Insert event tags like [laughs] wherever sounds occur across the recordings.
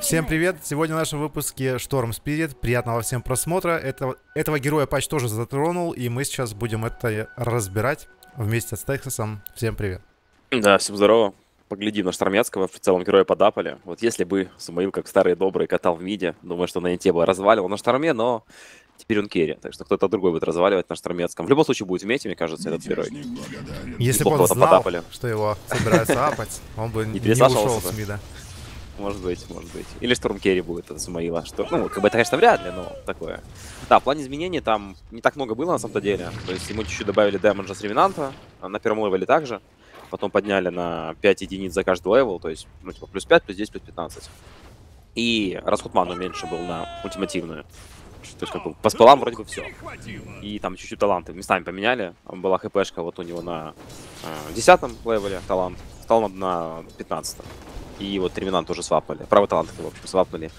Всем привет! Сегодня в нашем выпуске Шторм Spirit. Приятного всем просмотра. Это, этого героя патч тоже затронул, и мы сейчас будем это разбирать вместе с Тексасом. Всем привет! Да, всем здорово. Поглядим на Штормецкого, в целом героя подапали. Вот если бы Самуил, как старый добрый, катал в миде, думаю, что на инте бы разваливал на Шторме, но теперь он керри. Так что кто-то другой будет разваливать на Штормецком. В любом случае будет в мете, мне кажется, этот герой. Если бы он знал, подапали. что его собираются апать, он бы не, не ушел с мида. Может быть, может быть. Или Шторм carry будет от Sumail а. Что, ну, как бы это, конечно, вряд ли, но такое. Да, в плане изменений там не так много было на самом деле. То есть ему чуть-чуть добавили damage а с remnant а, на первом level е также. Потом подняли на 5 единиц за каждый level, то есть, ну, типа, плюс 5, плюс 10, плюс 15. И расход маны меньше был на ультимативную. То есть, как бы, по spell ам вроде бы все. И там чуть-чуть таланты местами поменяли. Была HP шка вот у него на э, 10 левеле талант, стал на 15 -м. И вот Терминант тоже свапнули. Правый талант, в общем, свапнули.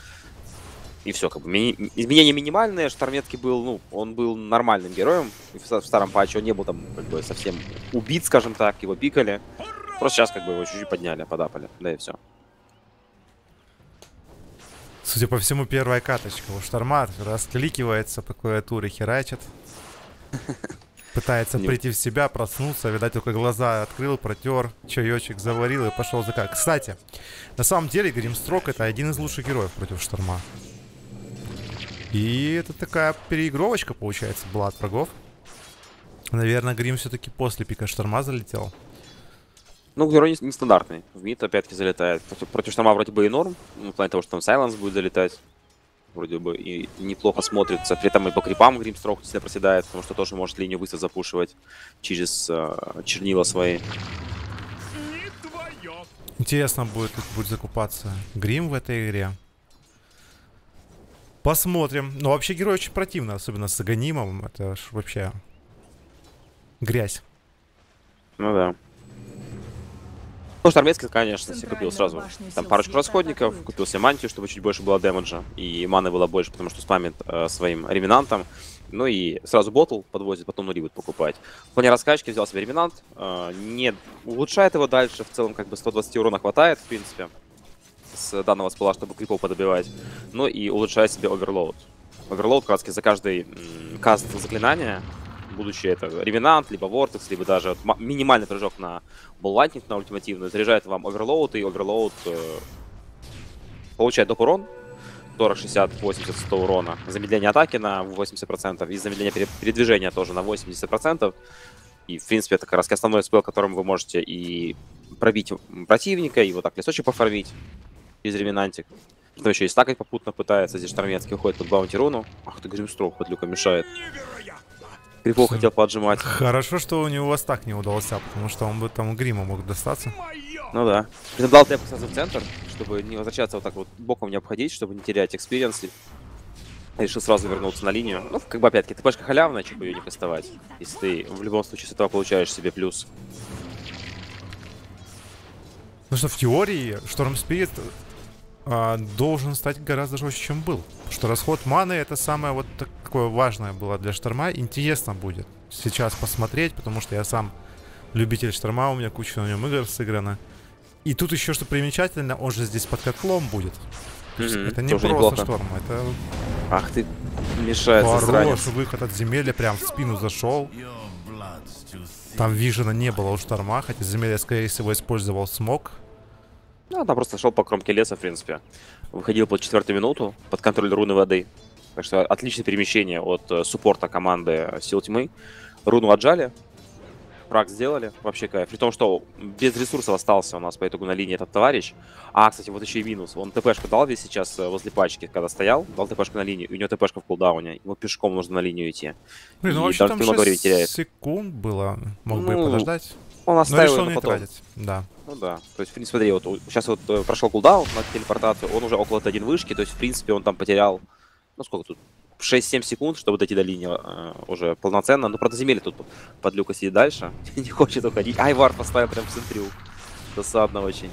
И все, как бы ми изменения минимальные. Штарметки был, ну, он был нормальным героем в, в старом патче. Он не был там как бы совсем убит, скажем так, его пикали. Просто сейчас как бы его чуть-чуть подняли, подапали. Да и все. Судя по всему, первая каточка у Шторма раскликивается по клавиатуре, херачит. [laughs] Пытается Нет. прийти в себя, проснуться, видать, только глаза открыл, протер, чаечек заварил и пошел за как. Кстати, на самом деле Гримстрок это один из лучших героев против Шторма. И это такая переигровочка, получается, была от врагов. Наверное, Грим все-таки после пика Шторма залетел. Ну, герой нестандартный. В мид опять-таки залетает. Против, против Шторма вроде бы и норм. Ну, в плане того, что там Сайленс будет залетать вроде бы и неплохо смотрится. При этом и по крипам Гримстрок сильно проседает, потому что тоже может линию быстро запушивать через э, чернила свои. Интересно будет, как будет закупаться Грим в этой игре. Посмотрим. Но вообще герой очень противный, особенно с Аганимом. Это ж вообще грязь. Ну да. Ну, Штормецкий, конечно, себе купил сразу там парочку расходников, купил себе мантию, чтобы чуть больше было дэмэджа, и маны было больше, потому что спамит э, своим ревенантом. Ну и сразу ботл подвозит, потом нури будет покупать. В плане раскачки взял себе ревенант, э, не улучшает его дальше, в целом как бы 120 урона хватает, в принципе, с данного спала, чтобы крипов подобивать. Ну и улучшает себе оверлоуд. Оверлоуд, как раз за каждый каст заклинания будучи это Ревенант, либо Вортекс, либо даже минимальный прыжок на Ball Lightning, на ультимативную, заряжает вам Overload, и Overload э, получает доп. урон, 40, 60, 80, 100 урона, замедление атаки на 80% и замедление передвижения тоже на 80%. И, в принципе, это как раз основной spell, которым вы можете и пробить противника, и вот так лесочек пофармить из remnant ик. Потом еще и стакать попутно пытается, здесь Штормецкий уходит под bounty руну. Ах ты, Grimstroke подлюка мешает. Creep ов хотел поджимать. Хорошо, что у него стак не удался, потому что он бы там грима мог достаться. Ну да. Притом дал TP сразу в центр, чтобы не возвращаться вот так вот боком не обходить, чтобы не терять experience. Решил сразу вернуться на линию. Ну, как бы опять-таки, TP шка халявная, чего ее не приставать. Если ты в любом случае с этого получаешь себе плюс. Ну что, в теории, Storm Spirit а, должен стать гораздо жестче, чем был. Потому что расход маны это самое вот такое важное было для шторма. Интересно будет сейчас посмотреть, потому что я сам любитель шторма, у меня куча на нем игр сыграно. И тут еще что примечательно, он же здесь под котлом будет. Mm-hmm. Это не Тоже просто неплохо. шторм, это... Ах ты, мешает Хороший выход от земелья, прям в спину зашел. Там вижена не было у шторма, хотя земелья, скорее всего, использовал смог. Ну, там просто шел по кромке леса, в принципе. Выходил под четвертую минуту под контроль руны воды. Так что отличное перемещение от э, суппорта команды Сил Тьмы. Руну отжали, фраг сделали, вообще кайф. При том, что без ресурсов остался у нас по итогу на линии этот товарищ. А, кстати, вот еще и минус. Он ТПшку дал весь сейчас э, возле пачки, когда стоял, дал ТПшку на линию, и у него ТПшка в кулдауне. Ему пешком нужно на линию идти. Блин, ну вообще там 6 теряет. секунд было, мог ну, бы подождать. Он оставил Но решил не потом. тратить, да. Ну да. То есть, в принципе, смотри, вот сейчас вот э, прошел кулдаун на телепортацию, он уже около Т1 вышки, то есть, в принципе, он там потерял, ну сколько тут, 6-7 секунд, чтобы дойти до линии э, уже полноценно. Ну, правда, земель тут под люка сидит дальше, [laughs] не хочет уходить. Ай, вар поставил прям в центрю. Досадно очень.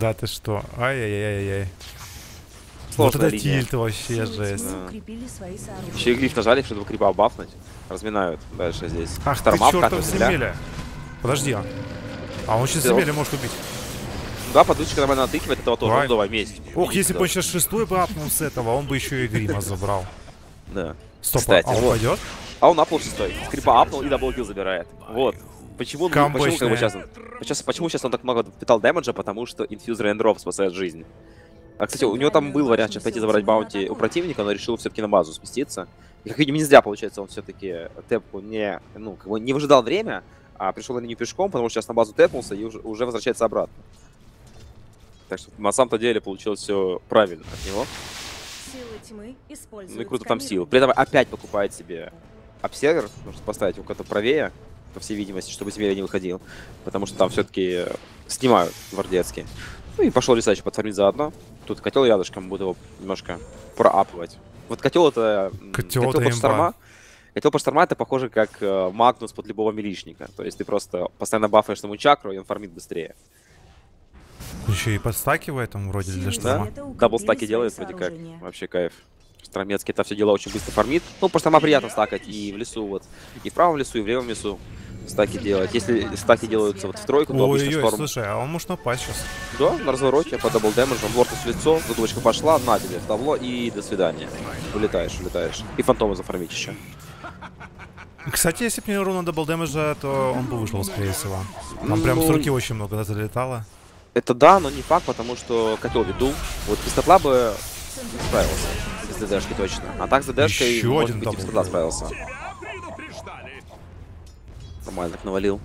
Да ты что? Ай-яй-яй-яй. Вот это линия. тильт вообще жесть. Да. Еще и гриф нажали, чтобы крипа бафнуть. Разминают дальше здесь. Ах Штормав ты чертов земеля. Подожди, а. А он сейчас земелья может убить. Да, подвычка нормально натыкивает, этого тоже. Давай. Ну, давай, месть. Ох, если бы он сейчас шестой бы апнул с этого, он бы еще и грима забрал. Да. Стоп, Кстати, а он вот. пойдет? А он апнул шестой. Скрипа апнул и даблкил забирает. Вот. Почему, ну, почему, как бы Комбочная. сейчас, сейчас, почему сейчас он так много питал дэмэджа? Потому что инфьюзер дроп спасает жизнь. А, кстати, у него там был вариант сейчас пойти забрать баунти у противника, но решил все-таки на базу сместиться. И, как видим, не зря, получается, он все-таки тэпку не, ну, как бы не выжидал время, а пришел на линию пешком, потому что сейчас на базу тэпнулся и уже, уже возвращается обратно. Так что на самом-то деле получилось все правильно от него. Силы тьмы Ну и круто там сил. сканирование. При этом опять покупает себе обсервер, может поставить его куда-то правее, по всей видимости, чтобы Тимиря не выходил. Потому что там все-таки снимают гвардейские. Ну и пошел Лисач подформить заодно. Тут котел рядышком, буду его немножко проапывать. Вот котел это... Котел котел это под имба. шторма. Котел под шторма это похоже как э, Магнус под любого милишника. То есть ты просто постоянно бафаешь ему чакру, и он фармит быстрее. Еще и подстакивает там вроде для света укрепили Даблстаки делает вроде как. Вообще кайф. Штормецкий это все дело очень быстро фармит. Ну, просто сама приятно стакать и в лесу вот. И в правом лесу, и в левом лесу стаки делать. Если стаки делаются вот в тройку, то обычно Ой-ой-ой, шторм. слушай, а он может напасть сейчас. Да, на развороте по double damage у, vortex в лицо, задумочка пошла, на тебе, в табло и до свидания. Улетаешь, улетаешь. И фантома зафармить еще. Кстати, если бы не руна double damage а, то он бы вышел, скорее всего. Там прям с Ну, руки очень много залетало. Это да, но не факт, потому что котел веду. Вот котла бы справился. Без ДДшки точно. А так с ДДшкой, Еще может один быть, и котла справился. Нормально так навалил.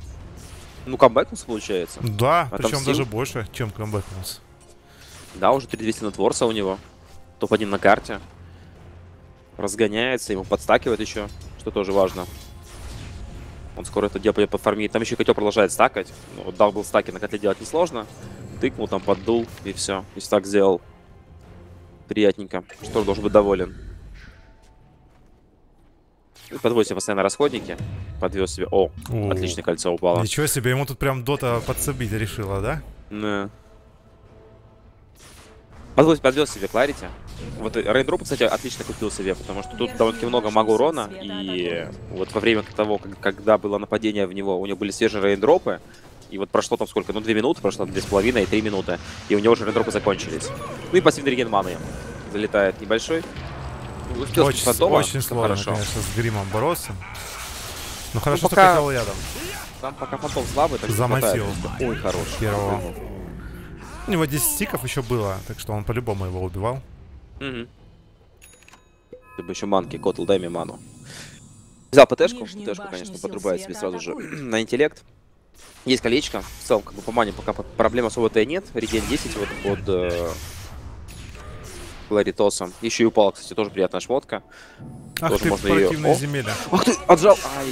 Ну, камбэкнулся, получается. Да, А причем даже больше, чем камбэкнулся. Да, уже 3200 нетворса у него. Топ-1 на карте. Разгоняется, ему подстакивает еще, что тоже важно. Он скоро это дело пойдет пофармит. Там еще котел продолжает стакать. Ну, double стаки на котле делать несложно. Тыкнул, там поддул, и все. И так сделал. Приятненько. Что должен быть доволен. И подводит себе постоянно расходники. Подвез себе... О, О. отличное кольцо упало. Ничего себе, ему тут прям дота подсобить решила, да? Да. Подвез себе Кларити. Вот Рейндроп, кстати, отлично купил себе, потому что тут довольно-таки много мага урона, и вот во время того, как- когда было нападение в него, у него были свежие рейндропы, и вот прошло там сколько, ну, две минуты, прошло две с половиной, три минуты, и у него уже рейндропы закончились. Ну и пассивный реген маны залетает небольшой. Ну, Успел Очень, фантома, очень сложно, хорошо. конечно, с гримом бороться. Ну хорошо, пока- что хотел рядом. Там пока фантом слабый, так хватает. Ой, хорош. Первого. У него 10 стиков еще было, так что он по-любому его убивал. Угу. Ты бы еще манки, котл, дай мне ману. Взял ПТшку, ПТшку, конечно, подрубает себе сразу же [clears throat] на интеллект. Есть колечко. В целом, как бы по мане пока по- проблем особо-то и нет. Реген 10 вот под э, Ларитосом. Еще и упала, кстати, тоже приятная шмотка. Ах Тоже ты, можно противное О! земля. Ах ты, отжал! Ай,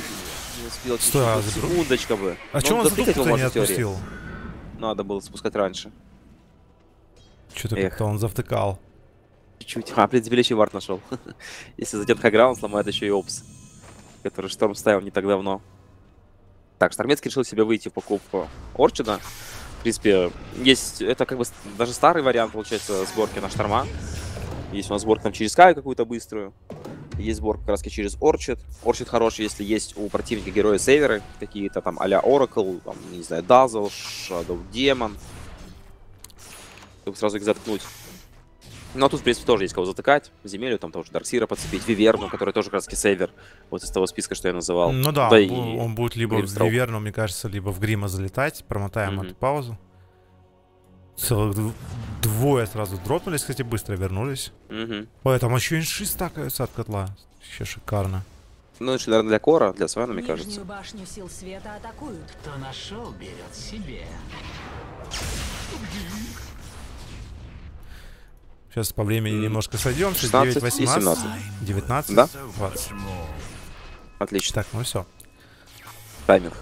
не успел. Стой, а Секундочка бы. А Ну, че он задумку-то не отпустил? Надо было спускать раньше. Что-то как-то он завтыкал. Чуть-чуть. А, в принципе, еще вард нашел. [laughs] Если зайдет хайграунд, сломает еще и опс. Который Шторм ставил не так давно. Так, Штормецкий решил себе выйти в покупку Орчида. В принципе, есть... Это как бы даже старый вариант, получается, сборки на Шторма. Есть у нас сборка там через Скай какую-то быструю. Есть сборка как раз через Орчид. Орчид хороший, если есть у противника герои-сейверы. Какие-то там а-ля Oracle, там, не знаю, Дазл, Shadow Demon. Чтобы сразу их заткнуть. Ну, а тут, в принципе, тоже есть кого затыкать. Земелью, там тоже Дарксира подцепить, Виверну, который тоже как раз сейвер. Вот из того списка, что я называл. Ну да, Да он, и он будет либо в. Виверну, мне кажется, либо в Грима залетать. Промотаем Мгм. эту паузу. Целых дв- двое сразу дропнулись, кстати, быстро вернулись. Мгм. Ой, там еще инши стакаются от котла. Вообще шикарно. Ну, это, наверное, для Кора, для Свена, мне Нижнюю кажется. башню сил света атакуют. Кто нашел, берет себе. Сейчас по времени немножко сойдемся. 16 и 9, 18, 19, Да? 20. Отлично. Так, ну все. Тайминг.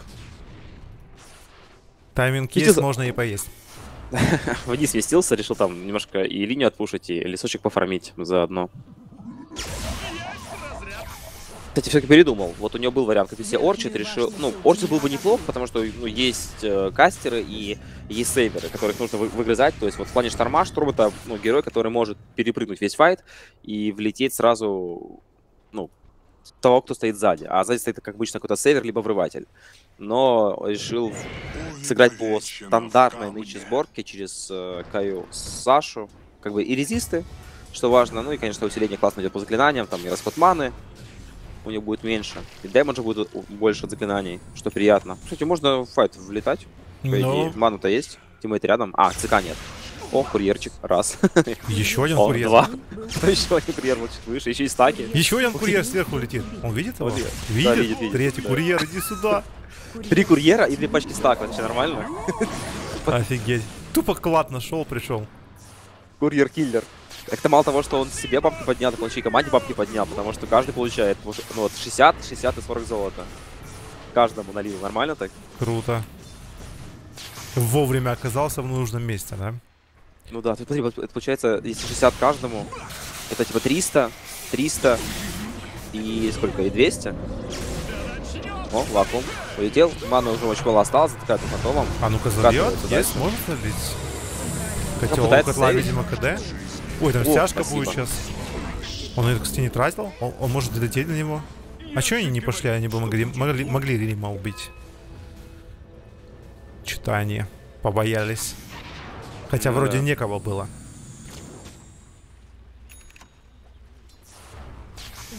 Тайминг Идите есть, можно и поесть. [laughs] Вниз сместился, решил там немножко и линию отпушить, и лесочек пофармить заодно. Кстати, все-таки передумал. Вот у него был вариант купить себе Орчид, решил... Ну, Орчид был бы неплох, потому что ну, есть э, кастеры и есть сейверы, которых нужно вы- выгрызать. То есть вот в плане Шторма, Шторм это ну, герой, который может перепрыгнуть весь файт и влететь сразу, ну, того, кто стоит сзади. А сзади стоит, как обычно, какой-то сейвер, либо врыватель. но решил сыграть по стандартной нынче сборке через э, Каю Сашу. Как бы и резисты, что важно. Ну и, конечно, усиление классно идет по заклинаниям, там и расход маны у него будет меньше. И дэмэджа будет больше от заклинаний, что приятно. Кстати, можно в файт влетать. По Ну. Ману-то есть. Тиммейт рядом. А, ЦК нет. О, курьерчик. Раз. [laughs] Еще один О, курьер. два. [laughs] Еще один курьер вот чуть выше. Еще и стаки. Еще один курьер сверху летит. Он видит его? Видит? да, видит, видит, Третий да. курьер, иди сюда. [laughs] Три курьера и две пачки стака. Вообще нормально? Офигеть. Тупо клад нашел, пришел. Курьер-киллер. Это мало того, что он себе бабки поднял, так он еще и команде бабки поднял, потому что каждый получает ну, вот 60, 60 и 40 золота. Каждому налил. Нормально так? Круто. Вовремя оказался в нужном месте, да? Ну да, тут смотри, вот это получается, если 60 каждому, это типа 300, 300 и сколько, и 200. О, вакуум. Полетел. Мана уже очень мало осталось, тут фантомом. А ну-ка забьет. Есть, может забить? Котел у котла, видимо, КД. Ой, там О, стяжка спасибо. будет сейчас. Он ее, кстати, не тратил. Он, он может долететь на него. А чё они не пошли? Они бы могли, могли, могли Рима убить. Что-то они побоялись. Хотя Ну вроде да. некого было.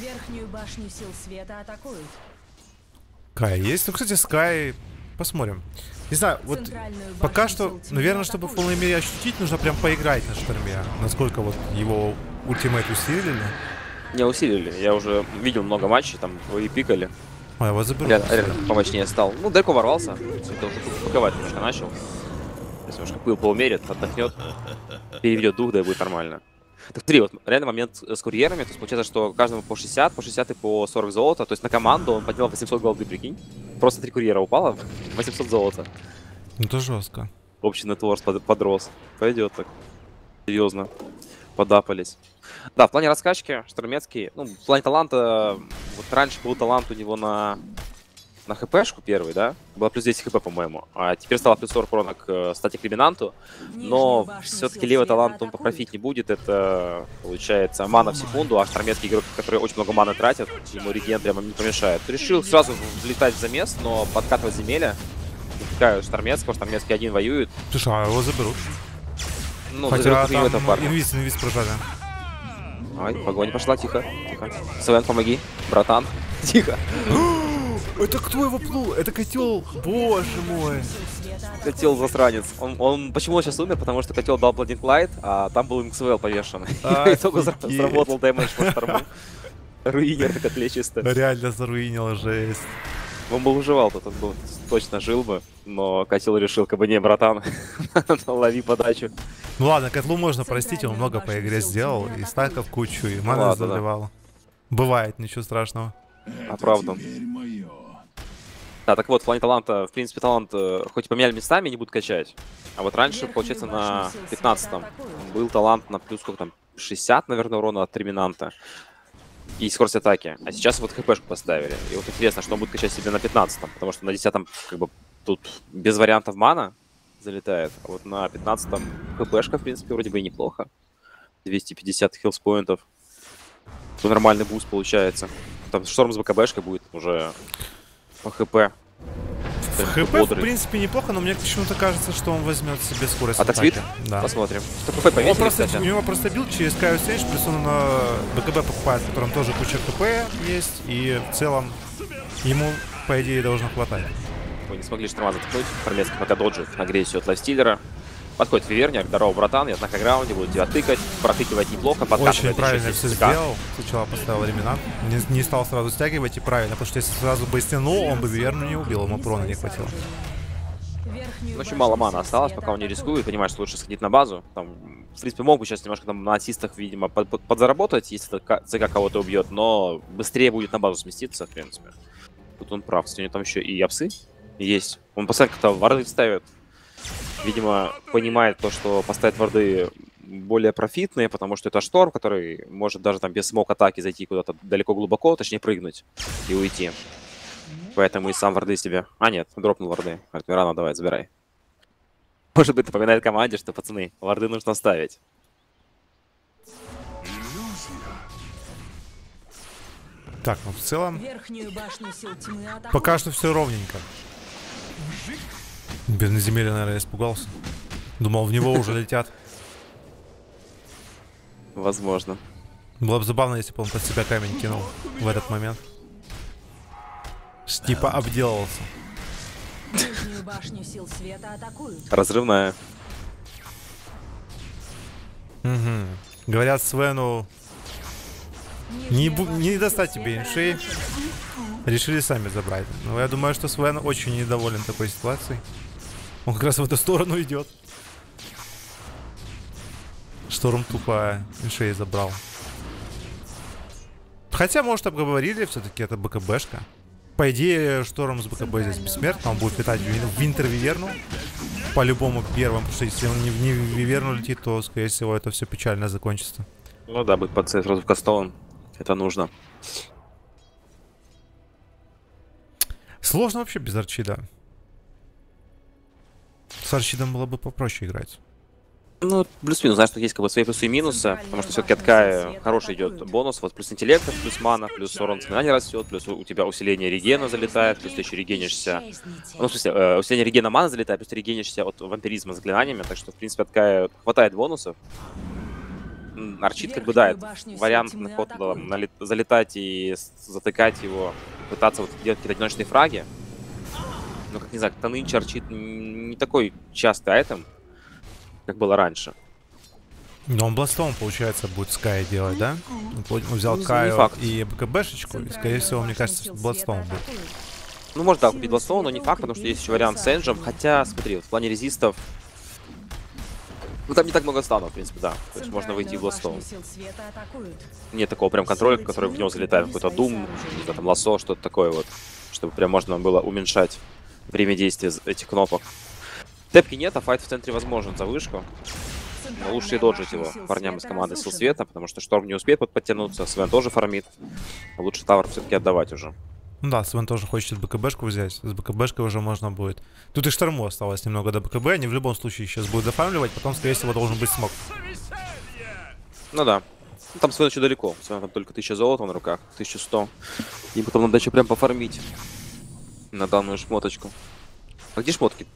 Верхнюю башню сил света атакуют. Кай есть? Ну, кстати, Скай... Посмотрим. Не знаю, вот пока что, наверное, чтобы в полной мере ощутить, нужно прям поиграть на шторме. Насколько вот его ультимейт усилили. Не усилили. Я уже видел много матчей, там вы пикали. Ой, его заберу. Рядом помощнее стал. Ну, далеко ворвался. Это уже паковать немножко начал. Если немножко пыл поумерит, отдохнет, переведет дух, да и будет нормально. Так смотри, вот реально момент с курьерами, то есть получается, что каждому по 60, по 60 и по 40 золота, то есть на команду он поднял 800 голды, прикинь. Просто три курьера упало, 800 золота. Ну, это жестко. Общий нетворс под- подрос. Пойдет так. Серьезно. Подапались. Да, в плане раскачки Штормецкий, ну, в плане таланта, вот раньше был талант у него на, на хпшку первый, да? Было плюс 10 хп, по-моему. А теперь стало плюс 40 урона к э, стати к ревенанту. Но все-таки левый талант он попрофить не будет. Это получается мана в секунду, а штормецкий игрок, который очень много маны тратит, ему реген прямо не помешает. Решил сразу влетать в замес, но подкатывать земеля. Пускаю штормецкого, штормецкий один воюет. Слушай, а его заберут. Ну, Хотя заберут там этом парня. инвиз, инвиз прожали. Ай, погоня пошла, тихо, тихо. Свен, помоги, братан. [laughs] Тихо. [gasps] [laughs] Это кто его плыл? Это котел. Боже мой. Котел засранец. Он, он почему он сейчас умер? Потому что котел дал Blooding Light, а там был МКСВЛ повешен. [laughs] И итогу зар- Офигеть. сработал дэмэдж по шторму. [laughs] Руинер на котле чисто. Реально заруинил жесть. Он бы выживал, тут он бы точно жил бы. Но котел решил, как бы не, братан, [laughs] лови подачу. Ну ладно, котлу можно простить, он много по игре сделал, и стаков кучу, и маны ладно, да. заливал. Бывает, ничего страшного. Оправдан. Да, так вот, в плане таланта, в принципе, талант э, хоть и поменяли местами, не будут качать. А вот раньше, Верхнюю получается, на сил 15 света атакуют. был талант на плюс сколько там, 60, наверное, урона от терминанта. И скорость атаки. А сейчас вот хпшку поставили. И вот интересно, что он будет качать себе на 15 потому что на 10 как бы тут без вариантов мана залетает. А вот на 15 хпшка, в принципе, вроде бы и неплохо. 250 health point ов. То нормальный буст получается. Там шторм с БКБшкой будет уже по хп. ХП, в бодрый. принципе, неплохо, но мне почему-то кажется, что он возьмет себе скорость А. Твит? Да. Посмотрим. Что Хп Он повесили, просто, кстати. у него просто билд через Kaya Sange, плюс он на БКБ покупает, в котором тоже куча ХП есть, и в целом ему, по идее, должно хватать. Мы не смогли шторма заткнуть. Армейский пока доджит агрессию от лайфстиллера. Подходит Вивернер, здорово, братан, я на хаграунде, буду тебя тыкать, протыкивать неплохо, Очень подкатывает правильно все сделал. Сначала поставил реминант, не, не стал сразу стягивать, и правильно, потому что если сразу бы стянул, он бы Виверну не убил, ему прона не хватило. Ну, очень мало сил осталось, пока он не рискует, понимает, что лучше сходить на базу. Там, в принципе, мог бы сейчас немножко там на ассистах, видимо, под- под- подзаработать, если ЦК кого-то убьет, но быстрее будет на базу сместиться, в принципе. Тут он прав. Него там еще и апсы есть. Он постоянно как-то варды ставит. Видимо, понимает то, что поставить варды более профитные, потому что это шторм, который может даже там без смог атаки зайти куда-то далеко глубоко, точнее прыгнуть и уйти. Поэтому и сам варды себе... А, нет, дропнул варды. Говорит, рано, давай, забирай. Может быть, напоминает команде, что, пацаны, варды нужно ставить. Так, ну в целом, Верхнюю башню сил тьмы атакуют. пока что все ровненько. Бедный земель, наверное, испугался. Думал, в него уже летят. Возможно. Было бы забавно, если бы он под себя камень кинул в этот момент. Типа обделался. Нижнюю башню сил света атакуют. Разрывная. Мгм. Говорят, Свену не, не достать тебе атакуют. Решили сами забрать. Но я думаю, что Свен очень недоволен такой ситуацией. Он как раз в эту сторону идет. Шторм тупо иншей забрал. Хотя, может, обговорили, все-таки это БКБшка. По идее, Шторм с БКБ здесь бессмертный, он будет в Винтер Виверну. По-любому первым, потому что если он не в не Виверну летит, то, скорее всего, это все печально закончится. Ну да, быть под сразу в Кастон. Это нужно. Сложно вообще без Арчида. С Арчидом было бы попроще играть. Ну, плюс-минус, знаешь, что есть как бы свои плюсы и минусы, потому что все-таки такая хороший идет бонус, вот плюс интеллекта, плюс мана, плюс урон заклинания растет, плюс у тебя усиление регена залетает, плюс ты еще регенишься. Ну, в смысле, э, усиление регена мана залетает, плюс ты регенишься от вампиризма заклинаниями, так что, в принципе, такая хватает бонусов. Арчит, как бы, да, это вариант на ход налет- залетать и затыкать его, пытаться вот делать какие-то одиночные фраги. Ну, как не знаю, как-то нынче Арчит н- не такой частый айтем, как было раньше. Но он Бластом, получается, будет Скай делать, да? Он взял Ну, Каю и БКБшечку, и, скорее всего, мне кажется, Бластом будет. Ну, может, да, купить Бластон, но не факт, потому что есть еще вариант с Энджем. Хотя, смотри, вот в плане резистов... Ну, там не так много станов, в принципе, да. То есть можно выйти в Бластон. Нет такого прям контроля, который в него залетает. Какой-то Дум, там лосо, что-то такое вот. Чтобы прям можно было уменьшать время действия этих кнопок. Тэпки нет, а файт в центре возможен за вышку. Но лучше и доджить его парням из команды Сил Света, потому что Шторм не успеет под- подтянуться, Свен тоже фармит. Лучше Тавр все-таки отдавать уже. Ну да, Свен тоже хочет БКБшку взять. С БКБшкой уже можно будет. Тут и Шторму осталось немного до БКБ. Они в любом случае сейчас будут дофармливать. Потом, скорее всего, должен быть смог. Ну да. Ну, там Свен еще далеко. Свен там только 1000 золота на руках, 1100. И потом надо еще прям пофармить на данную шмоточку. А где шмотки?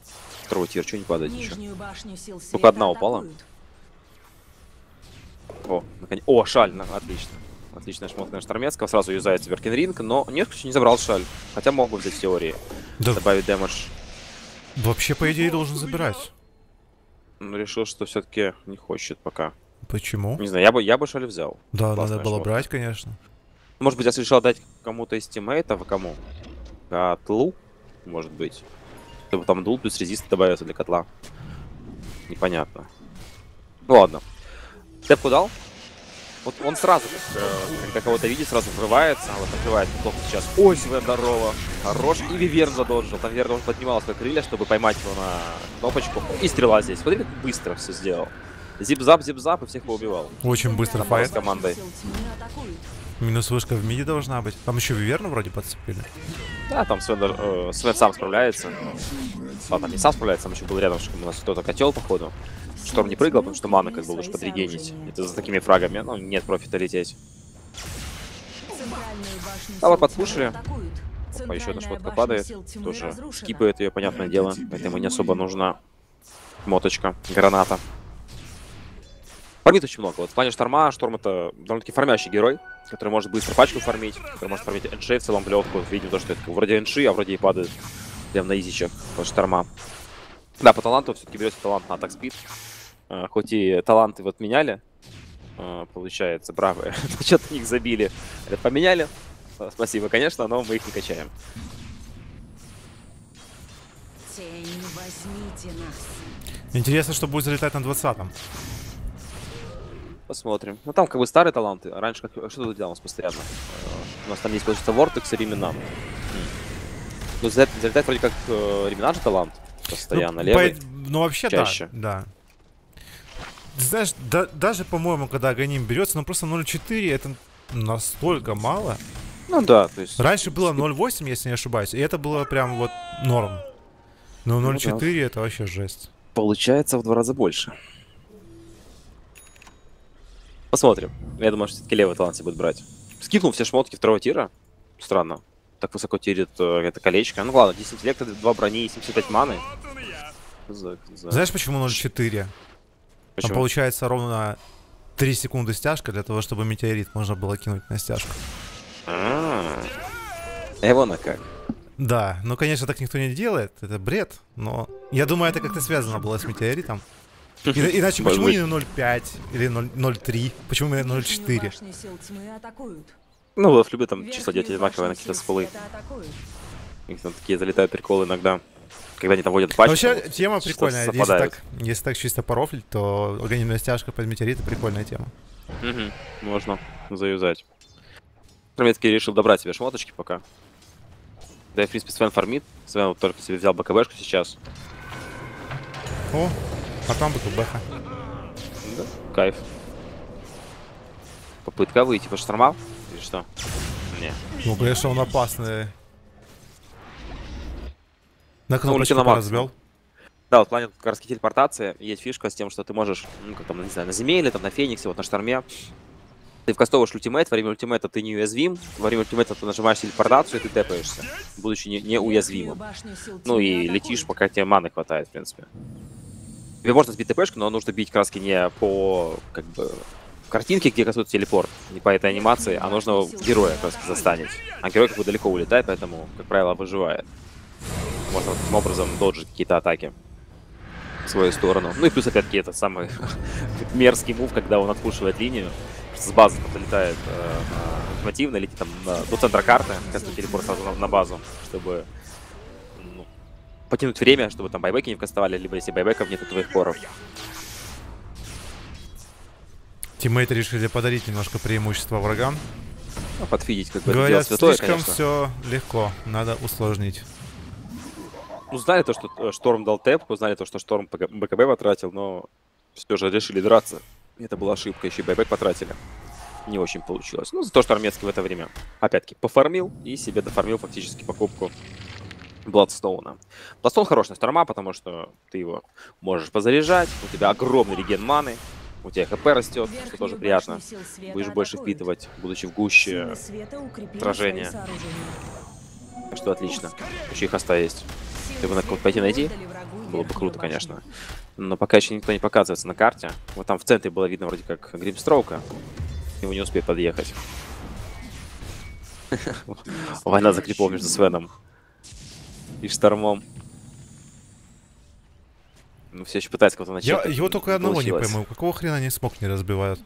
Второго тир, что не падает? Нижнюю Только одна упала. О, наконец. О, шаль, на- отлично. Отличная шмотка на Штормецкого. Сразу юзается Веркинринг, но нет, кстати, не забрал шаль. Хотя мог бы взять в теории. Да, Добавить дэмэдж. вообще, по идее, должен забирать. Но решил, что все-таки не хочет пока. Почему? Не знаю, я бы, я бы шаль взял. Да, Классная надо было шмотка. брать, конечно. Может быть, я решил дать кому-то из тиммейтов, а кому? Котлу, может быть. Чтобы там дул плюс резист добавился для котла. Непонятно. Ну ладно. Тэпку дал? Вот он сразу, э, когда кого-то видит, сразу врывается. А вот открывает неплохо сейчас. Ой, Свен, здорово. Хорош. И Виверн задолжил. Там Виверн уже поднимался как крылья, чтобы поймать его на кнопочку. И стрела здесь. Смотри, как быстро все сделал. Зип-зап, зип-зап, и всех поубивал. Очень быстро файт. с командой. Минус вышка в миде должна быть. Там еще Виверну вроде подцепили. Да, там Свен, э, Свен сам справляется. Ладно, не сам справляется, там еще был рядом, у нас кто-то котел, походу. Шторм не прыгал, потому что мана как бы лучше подрегенить. Это за такими фрагами, ну, нет профита лететь. А вот атакуют. Опа, еще одна шмотка падает. Тоже скипает ее, понятное дело. Поэтому не особо нужна моточка, граната. Фармит очень много. Вот в плане Шторма, Шторм это довольно-таки фармящий герой, который может быстро пачку фармить, который может фармить энши в целом в легкую. Видим то, что это вроде энши, а вроде и падает прям на изичах Шторма. Да, по таланту все-таки берется талант на атак спид. Э, Хоть и таланты вот меняли, э, получается, бравые, [laughs] что-то их забили. Говорят, поменяли, Спасибо, конечно, но мы их не качаем. Тень, возьмите нас. Интересно, что будет залетать на 20-м. Посмотрим. Ну там как бы старые таланты. А Раньше как что тут делал у нас постоянно? Э, У нас там есть, получается, Вортекс и Ремина. Ну, залет- залетает вроде как э, Ремина же талант. Постоянно, ну, левый. по- ну, вообще, Чаще. да. да. Ты знаешь, да- даже, по-моему, когда Аганим берется, ну просто 0.4 это настолько мало. Ну да, то есть... Раньше было 0.8, если не ошибаюсь, и это было прям вот норм. Но Ну да. 0.4 это вообще жесть. Получается в два раза больше. Посмотрим. Я думаю, что все-таки левый талант будет брать. Скипнул все шмотки второго тира. Странно. так высоко тирит э, это колечко. Ну ладно, 10 интеллекта, 2 брони и 75 маны. Знаешь, почему 0.4? Там Почему? получается ровно 3 секунды стяжка для того, чтобы метеорит можно было кинуть на стяжку. А, Эвона как? Да, ну, конечно, так никто не делает, это бред, но я думаю, это как-то связано было с метеоритом. И- Иначе Может почему быть. не 0.5 или 0 0.3? Почему именно Верхнюю 0.4? башню сил тьмы атакуют. Ну, вот любит там числа Верхнюю дети одинаковые на какие-то. У них там такие залетают приколы иногда. Когда они там водят патч. Вообще, тема прикольная. Если так, если так чисто порофлить, то организмная стяжка под метеорит это прикольная тема. Мгм, Можно заюзать. Крометский решил добрать себе шмоточки пока. Да и, в принципе, Свен фармит. Свен вот только себе взял БКБшку сейчас. О, а там бы бэха. Да, кайф. Попытка выйти по штормам? Или что? Не. Ну, конечно, он опасный. На Ну, кнопочку максимум. разбил. Да, вот в плане как раз телепортации есть фишка с тем, что ты можешь, ну, как там, не знаю, на Земле, там, на Фениксе, вот на Шторме. Ты вкастовываешь ультимейт, во время ультимейта ты неуязвим, во время ультимейта ты нажимаешь телепортацию и ты тэпаешься, будучи не, неуязвимым. Сил Ну и летишь, пока тебе маны хватает, в принципе. Тебе можно сбить ТПшку, но нужно бить краски не по, как бы, картинке, где кастует телепорт, не по этой анимации, а нужно героя краски застанить. А герой как бы далеко улетает, поэтому, как правило, выживает. Можно таким образом доджить какие-то атаки в свою сторону. Ну и плюс, опять-таки, это самый [laughs] мерзкий мув, когда он отпушивает линию, с базы там долетает э, ультимативно, летит там до центра карты, кастует телепорт сразу на, на базу, чтобы потянуть время, чтобы там байбеки не вкастовали, либо если байбеков нет, то твоих коров. Тиммейты решили подарить немножко преимущества врагам. Ну, подфидить, как бы, Говорят, святое, слишком конечно. все легко, надо усложнить. Узнали то, что э, Шторм дал тэп, узнали то, что Шторм БКБ потратил, но все же решили драться. Это была ошибка, еще и байбек потратили. Не очень получилось. Ну, зато что армейский в это время, опять-таки, пофармил и себе дофармил фактически покупку Bloodstone а. Bloodstone хорош на Шторма, потому что ты его можешь позаряжать, у тебя огромный реген маны, у тебя хп растет, что тоже приятно. Будешь больше впитывать, будучи в гуще. Сражения. Так что отлично. Еще и хаста есть. Ты бы на кого-то пойти найти? Было бы круто, конечно. Но пока еще никто не показывается на карте. Вот там в центре было видно вроде как Гримстроука. Его не успеет подъехать. [laughs] Война за крипов между Свеном и Штормом. Ну, все еще пытаются кого-то начать. Я так его только одного не получилось. пойму. Какого хрена они смог не разбивают?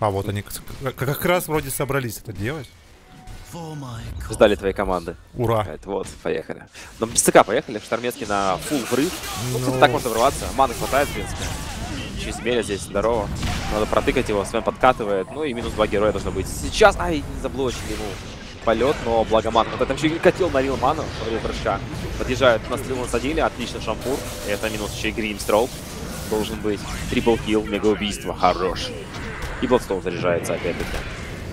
А вот они как, как раз вроде собрались это делать. Ждали твоей команды. Ура. Это вот, поехали. Ну, без ЦК поехали. Штормецкий на фул врыв. Ну, Ну. так можно врываться. Маны хватает, в принципе. Еще Земля здесь, здорово. Надо протыкать его, Свен подкатывает. Ну и минус два героя должно быть. Сейчас, ай, не заблочили ему полет, но благо ман. Вот это еще и котел налил ману время прыжка. Подъезжают на стрелу насадили, отлично шампур. Это минус еще и Гримстроук. Должен быть. Triple kill, мега убийство, хорош. И Bloodstone заряжается опять-таки.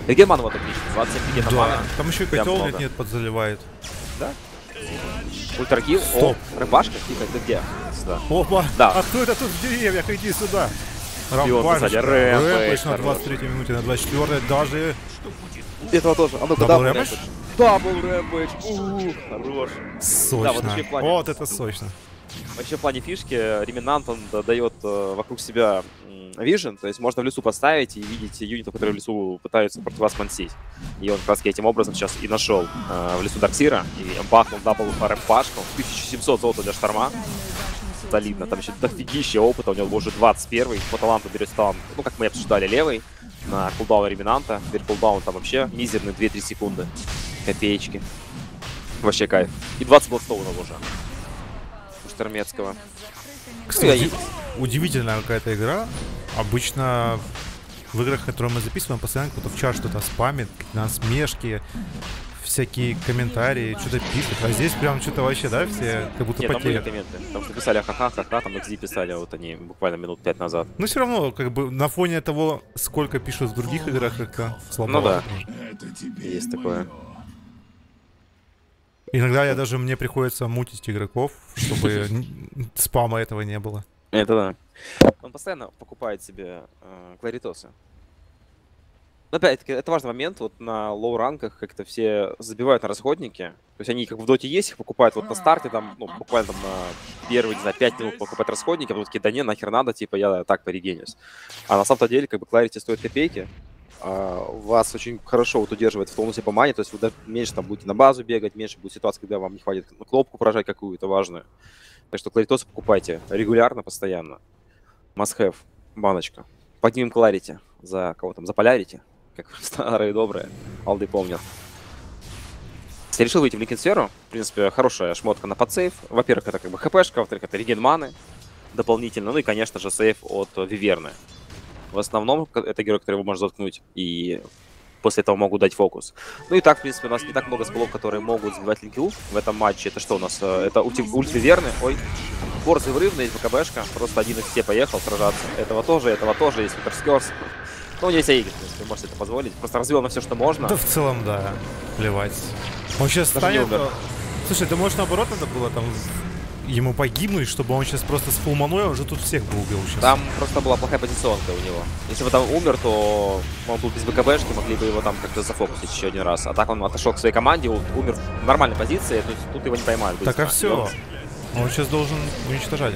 Реген мана вот отлично, 27 регена маны. Да. Там еще и котел нет, нет подзаливает. Ultra kill. О, Стоп. рэмпашка, тихо, ты где? Сюда. Опа! Да. А кто это тут в деревьях? Иди сюда! Rampage, Rampage на хорош. 23 минуте, на 24 даже... Этого тоже. А ну-ка, Double rampage. Double. Ух, хорош. Сочно. вот еще в плане. Вот это сочно. Вообще в плане фишки Remnant он да- дает э, вокруг себя vision, то есть можно в лесу поставить и видеть юнитов, которые в лесу пытаются против вас мансить. И он как раз этим образом сейчас и нашел э, в лесу Дарксира и бахнул double рэмпашку. 1700 золота для шторма. Солидно. Там еще дофигища опыта. У него уже 21 По таланту берет талант, ну, как мы обсуждали, левый. На кулдаун Реминанта. Теперь кулдаун там вообще мизерный 2-3 секунды. Копеечки. Вообще кайф. И 20 Бладстоунов уже. У Штормецкого. Кстати, удивительная какая-то игра. Обычно в играх, которые мы записываем, постоянно кто-то в чат что-то спамит, насмешки, всякие комментарии, что-то пишут. А здесь прям что-то вообще, да, все как будто Нет, там были комменты. Потому что писали ха-ха, ха-ха, там XD писали, а вот они буквально минут 5 назад. Но все равно, как бы на фоне того, сколько пишут в других играх, как-то слабо. Ну да. Есть такое. Иногда я даже мне приходится мутить игроков, чтобы спама этого не было. Это да. Он постоянно покупает себе э, кларитосы. Но опять-таки, это важный момент, вот на лоу-ранках как-то все забивают на расходники. То есть они как в доте есть, их покупают вот на старте, там, ну, буквально там на первые, не знаю, 5 минут покупают расходники, а потом такие, да не, нахер надо, типа, я так порегенюсь. А на самом-то деле, как бы, Кларити стоит копейки, а, вас очень хорошо вот удерживает в тонусе по мане, то есть вы даже меньше там будете на базу бегать, меньше будет ситуация, когда вам не хватит ну, кнопку поражать какую-то важную. Так что Кларитосы покупайте регулярно, постоянно. Must have, баночка. Поднимем Кларити за кого там, за Полярити, как [laughs] старые добрые, алды помнят. Если решил выйти в Линкен в принципе, хорошая шмотка на подсейв. Во-первых, это как бы хпшка, во-вторых, это реген маны дополнительно, ну и, конечно же, сейв от Виверны. В основном это герой, который его может заткнуть, и после этого могут дать фокус. Ну и так, в принципе, у нас не так много спелов, которые могут сбивать линкил в этом матче. Это что у нас? Э, это ульти, ульти верный. Ой, Борзый врыв на БКБшка. Просто один из все поехал сражаться. Этого тоже, этого тоже, есть Суперскерс. Ну, у него есть Аигис, в принципе, можете это позволить. Просто развел на все, что можно. Да в целом, да. Плевать. Он сейчас Даже станет... Слушай, да может наоборот надо было там ему погибнуть, чтобы он сейчас просто с фулманой уже тут всех бы убил сейчас. Там просто была плохая позиционка у него. Если бы там умер, то он был без БКБшки, могли бы его там как-то зафокусить еще один раз. А так он отошел к своей команде, умер в нормальной позиции, то есть тут его не поймали. Так а все. Он сейчас должен уничтожать.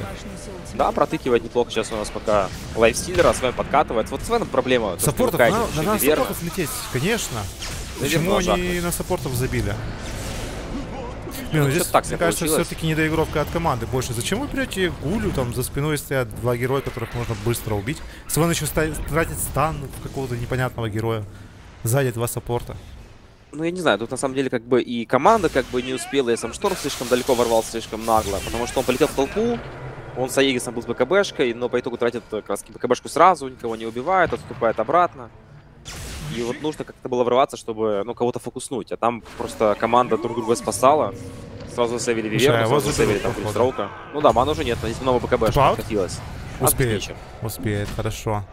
Да, протыкивает неплохо сейчас у нас пока лайфстиллера, с вами подкатывает. Вот с вами проблема. Саппортов, на, на, на саппортов лететь, конечно. Почему они на саппортов забили? Блин, ну, здесь, так мне кажется, все-таки недоигровка от команды больше. Зачем вы берете Гулю, там за спиной стоят два героя, которых можно быстро убить? Свен еще тратит стан какого-то непонятного героя. Сзади два саппорта. Ну, я не знаю, тут на самом деле как бы и команда как бы не успела, и сам Шторм слишком далеко ворвался, слишком нагло, потому что он полетел в толпу, он с Аегисом был с БКБшкой, но по итогу тратит как раз БКБшку сразу, никого не убивает, отступает обратно. И вот нужно как-то было врываться, чтобы, ну, кого-то фокуснуть. А там просто команда друг друга спасала. Сразу засейвили Виверну, сразу засейвили там Гринстроука. Ну да, мана уже нет, но здесь много БКБ откатилось. Успеет, успеет, хорошо.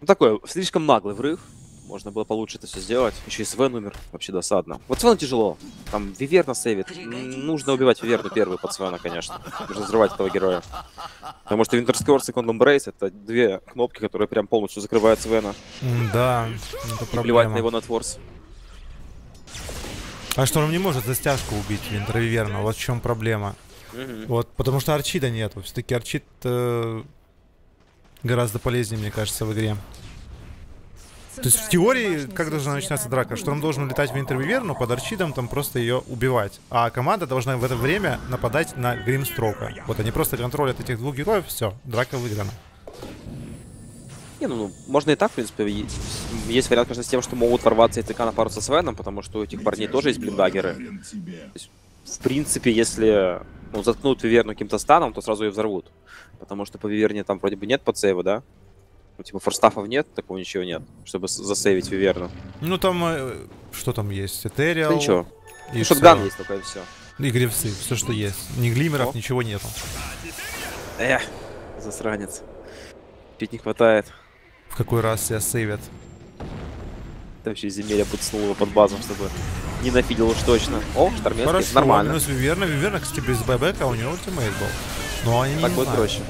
Ну такой, слишком наглый врыв. Можно было получше это все сделать. Еще и Свен умер. Вообще досадно. Вот Свену тяжело. Там Виверна сейвит. Нужно убивать Виверну первую под Свена, конечно. Нужно взрывать этого героя. Потому что Винтерскорс и Кондом Брейс это две кнопки, которые прям полностью закрывают Свена. Да, это проблема. И плевать на его нетворс. А что он не может за стяжку убить Винтер Виверна? Вот в чем проблема. Угу. Вот, потому что Арчида нету. Все-таки Арчид э, гораздо полезнее, мне кажется, в игре. То есть в теории, как должна начинаться драка? Шторм должен летать в интервьювер, но под арчидом там просто ее убивать. А команда должна в это время нападать на Гримстрока. Вот они просто контролят этих двух героев, все, драка выиграна. Не, ну, ну, можно и так, в принципе. Есть, вариант, конечно, с тем, что могут ворваться и ТК на пару со Свеном, потому что у этих парней тоже есть блиндагеры. В принципе, если ну, заткнут Виверну каким-то станом, то сразу ее взорвут. Потому что по Виверне там вроде бы нет подсейва, да? Ну, типа, форстафов нет, такого ничего нет, чтобы засейвить Виверну. Ну, там, э, что там есть? Этериал? Да ничего. И ну, шотган есть только и все. И грифсы, все, что есть. Ни глимеров, О. ничего нету. Эх, засранец. Чуть не хватает. В какой раз себя сейвят? Там вообще земелья подснул его под базом, чтобы не нафидел уж точно. О, Хорошо, нормально. Минус Виверна, Виверна, кстати, без байбека, у него ультимейт был. Но они так не вот проще.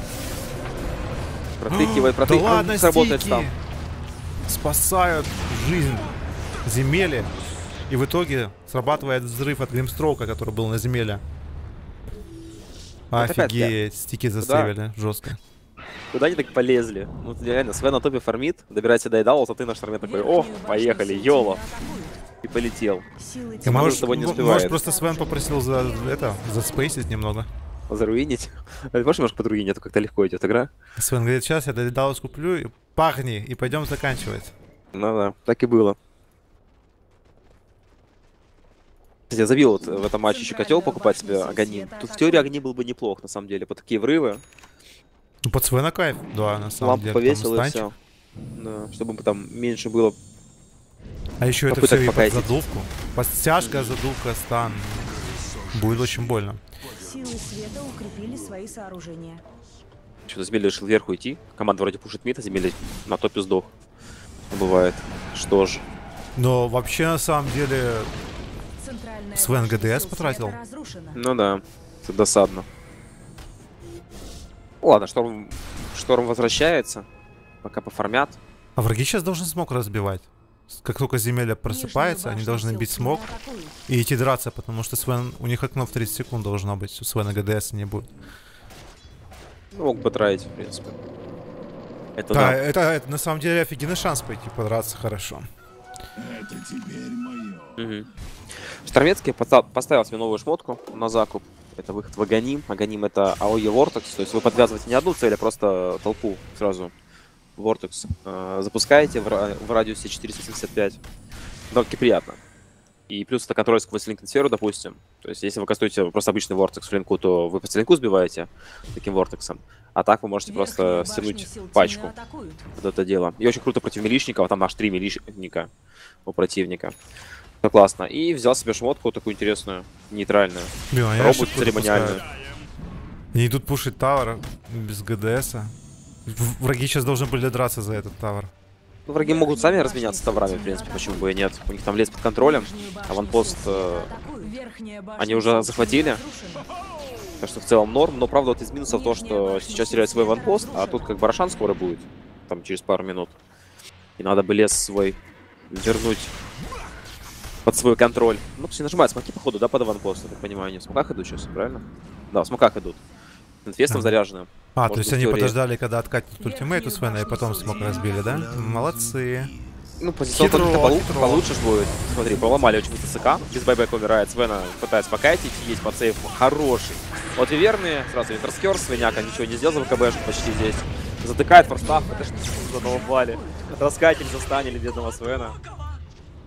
Протыкивает, протыкивает. Да ладно, Сработает там. Спасают жизнь земели. И в итоге срабатывает взрыв от Гримстроука, который был на земле. Вот Офигеть, стики засейвили, жестко. Куда они так полезли? Ну, реально, Свен на топе фармит, добирается до Эдалус, а ты на шарме такой, о, поехали, йоло. И полетел. И можешь, не может, просто Свен попросил за это, за спейсить немного заруинить. Можешь немножко подруинить, а то как-то легко идет игра. Свен говорит, сейчас я Дедалус куплю, и пахни, и пойдем заканчивать. Ну да, так и было. Я забил вот в этом матче еще котел покупать себе Агани. Тут в теории Агни был бы неплох, на самом деле, по такие врывы. Ну, под Свена кайф, да, на самом Лампу деле. повесил и все. Да, чтобы там меньше было А еще это все и под задувку. Подстяжка, задувка, стан. Будет очень больно. Силы света укрепили свои сооружения. Что-то Земель решил вверх уйти. Команда вроде пушит мид, а Земель на топе сдох. Бывает. Что ж. Но вообще, на самом деле, Свен ГДС потратил. Ну да, это досадно. Ладно, Шторм, Шторм возвращается. Пока пофармят. А враги сейчас должны смог разбивать. Как только земля просыпается, они должны бить смог и идти драться, потому что Свен, у них окно в 30 секунд должно быть. У Свена ГДС не будет. Ну, мог бы траить, в принципе. Это Да, да. это, это на самом деле офигенный шанс пойти подраться хорошо. Мгм. Штормецкий поста- поставил себе новую шмотку на закуп. Это выход в Аганим. Аганим это AOE Vortex. То есть вы подвязываете не одну цель, а просто толпу сразу. Vortex. Э, запускаете в, ра- в радиусе 475. Довольно-таки приятно. И плюс это контроль сквозь линк сферу, допустим. То есть если вы кастуете просто обычный Vortex в линку, то вы по линку сбиваете таким Вортексом. А так вы можете просто стянуть пачку вот это дело. И очень круто против милишников, там аж три милишника у противника. Это классно. И взял себе шмотку такую интересную, нейтральную. Блин, они Робот церемониальную. Они идут пушить тавер без ГДСа. Враги сейчас должны были драться за этот тавер. Ну, враги могут сами разменяться таврами, в принципе, почему бы и нет. У них там лес под контролем. Аванпост, э, они уже захватили. Так что в целом норм. Но правда вот из минусов то, что сейчас теряют свой ванпост, а тут как бы Рошан скоро будет. Там через пару минут. И надо бы лес свой вернуть под свой контроль. Ну, все нажимают смоки, походу, да, под ванпост, я так понимаю. Они в смоках идут сейчас, правильно? Да, в смоках идут. Инфестом Ага. заряжены. А, Может то есть они подождали, когда откатит ультимейт у Свена, и потом смог разбили, да? Молодцы. Ну, позиционно Хитро, полу- хитро. получше будет. Смотри, поломали очень быстро СК. Без байбека умирает. Свена пытается покайтить. Есть подсейв хороший. Вот верные. Сразу Интерскер, Свиняка ничего не сделал за ВКБшку почти здесь. Затыкает форстав. Это что задолбали. Раскатили, застанили бедного Свена.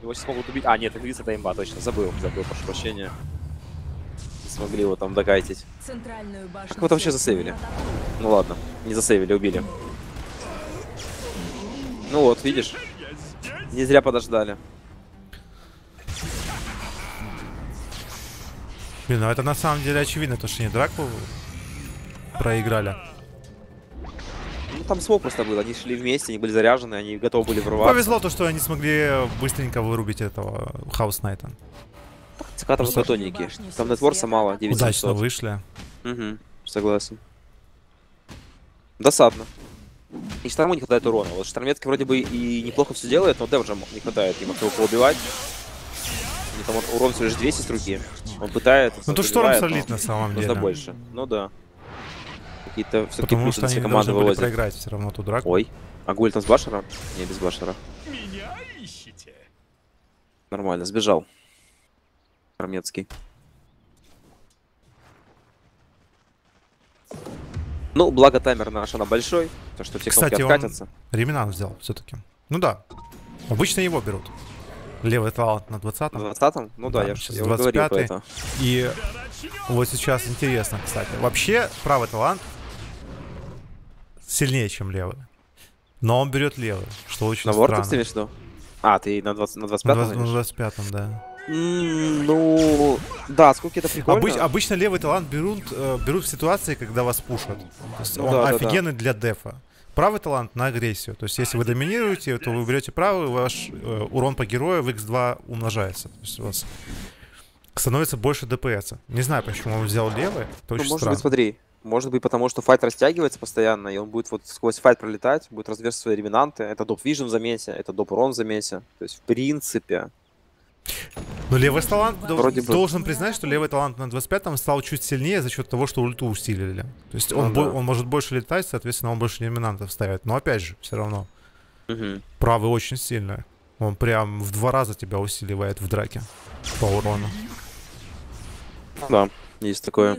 Его сейчас могут убить. А, нет, Инвиз это имба, точно. Забыл, забыл, прошу прощения. Не смогли его там башню Как вы там вообще засейвили? Ну ладно, не засейвили, убили. Ну вот, видишь? Не зря подождали. Блин, ну это на самом деле очевидно, то, что они драку проиграли. Ну там смог просто был, они шли вместе, они были заряжены, они готовы были врываться. Повезло то, что они смогли быстренько вырубить этого Хаус Найта. Просто- тоненькие. Там нетворса мало, Удачно 9700. вышли. Угу, согласен. Досадно. И Шторму не хватает урона. Вот Штормецкий вроде бы и неплохо все делает, но Девджа не хватает ему его поубивать. У него там урон всего лишь 200 с руки. Он пытается. Ну тут забивает, шторм но солид на самом Нужно деле. больше. Ну да. Какие-то все-таки Потому плюсы что они не команды должны были вывозят. проиграть все равно ту драку. Ой. А Гуль там с Башера? Не, без Башера. Меня ищете? Нормально, сбежал. Армецкий. Ну, благо таймер наш, она большой. То, что все Кстати, он- откатятся. Реминан взял все-таки. Ну да. Обычно его берут. Левый талант на 20 На 20-м? Ну да, Да, я, сейчас я уже говорил про 25-й. это. И вот сейчас интересно, кстати. Вообще, правый талант сильнее, чем левый. Но он берет левый, что очень На странно. В виду? А, ты на, 20, на На 25 20 на 25 да. Ну, да, сколько это прикольно. Обыч- обычно левый талант берут, э, берут в ситуации, когда вас пушат. То есть Ну он да, да, да. офигенный для дефа. Правый талант на агрессию. То есть если вы доминируете, то вы берете правый, ваш э, урон по герою в x2 умножается. То есть у вас становится больше ДПС. Не знаю, почему он взял левый. Это Ну, очень может странно. быть, смотри, может быть, потому что файт растягивается постоянно, и он будет вот сквозь файт пролетать, будет развешивать свои ревенанты. Это доп вижен в замесе, это доп урон в замесе. То есть, в принципе, Но левый талант Вроде бы. должен признать, что левый талант на 25-м стал чуть сильнее за счет того, что ульту усилили. То есть он, Ну бо- да. он может больше летать, соответственно, он больше доминантов ставит. Но опять же, все равно. мгм. Правый очень сильный. Он прям в два раза тебя усиливает в драке по урону. да, есть такое.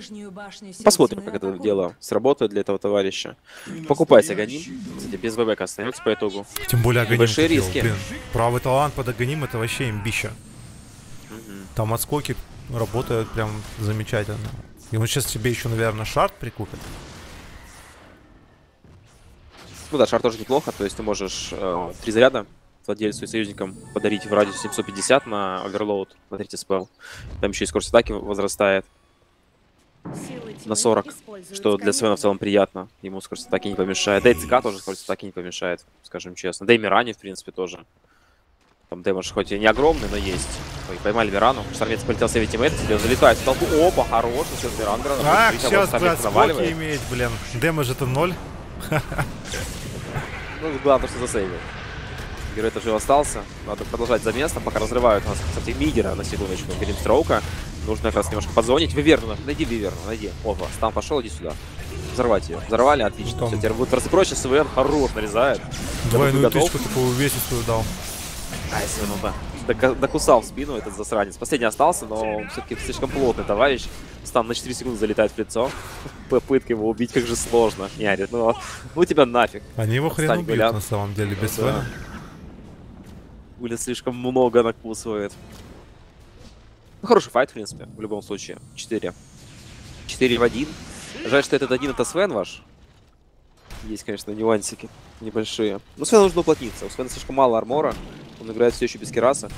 Посмотрим, как это дело сработает для этого товарища. Покупайте Аганим. Кстати, без ВБК остается по итогу. Тем более Аганим Большие риски. Блин, правый талант под Аганим это вообще имбища. Там отскоки работают прям замечательно. И он сейчас себе еще, наверное, шарт прикупит. Ну да, шар тоже неплохо, то есть ты можешь э, три заряда владельцу и союзникам подарить в радиусе 750 на оверлоуд, на третий спел. Там еще и скорость атаки возрастает на 40, что для Свена в целом приятно. Ему скорость атаки не помешает. Да и ЦК тоже скорость атаки не помешает, скажем честно. Да и Миране, в принципе, тоже. Там дэмэдж хоть и не огромный, но есть. Ой, поймали Мирану. Штормец полетел себе тиммейт, себе залетает в толпу. Опа, хороший, сейчас Миран гранат. Видите, сейчас заваливает. отскоки иметь, блин. Дэмэдж это ноль. [laughs] Ну, главное, что засейвил. Герой тоже остался. Надо продолжать за местом, пока разрывают у нас, кстати, Мигера на секундочку. Гримстроука. Нужно как раз немножко подзвонить. Виверну, найди Виверну, найди. Опа, стан пошел, иди сюда. Взорвать ее. Взорвали, отлично. Там- Все, теперь будет проще. СВН хорош нарезает. Двойную тычку такую увесистую дал. Ну да. Дока- Докусал в спину этот засранец. Последний остался, но все-таки слишком плотный товарищ. Стан на 4 секунды залетает в лицо. [laughs] Попытка его убить, как же сложно. Говорит, ну, ну тебя нафиг. Они его хрен Отстань, убьют Гулян. на самом деле, без Да. Гуля слишком много накусывает. Ну, хороший файт, в принципе, в любом случае. 4. 4 в 1. Жаль, что этот один это Свен ваш. Есть, конечно, нюансики небольшие. Но Свену нужно уплотниться. У Свена слишком мало армора. Он играет все еще без кераса.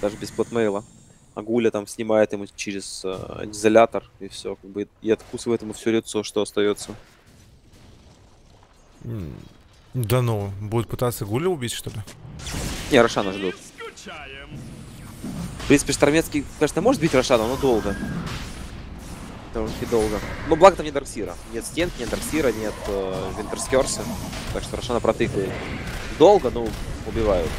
Даже без плотмейла. А Гуля там снимает ему через э, изолятор и все, как бы и откусывает ему все лицо, что остается. Да ну, будет пытаться Гуля убить, что ли? Не, Рошана ждут. В принципе, Штормецкий, конечно, может бить Рошана, но долго. Довольно-таки долго. Но благо там нет Дарксира. Нет стенки, нет Дарксира, нет э, Винтерскерса. Так что Рошана протыкает. Долго, но убивают.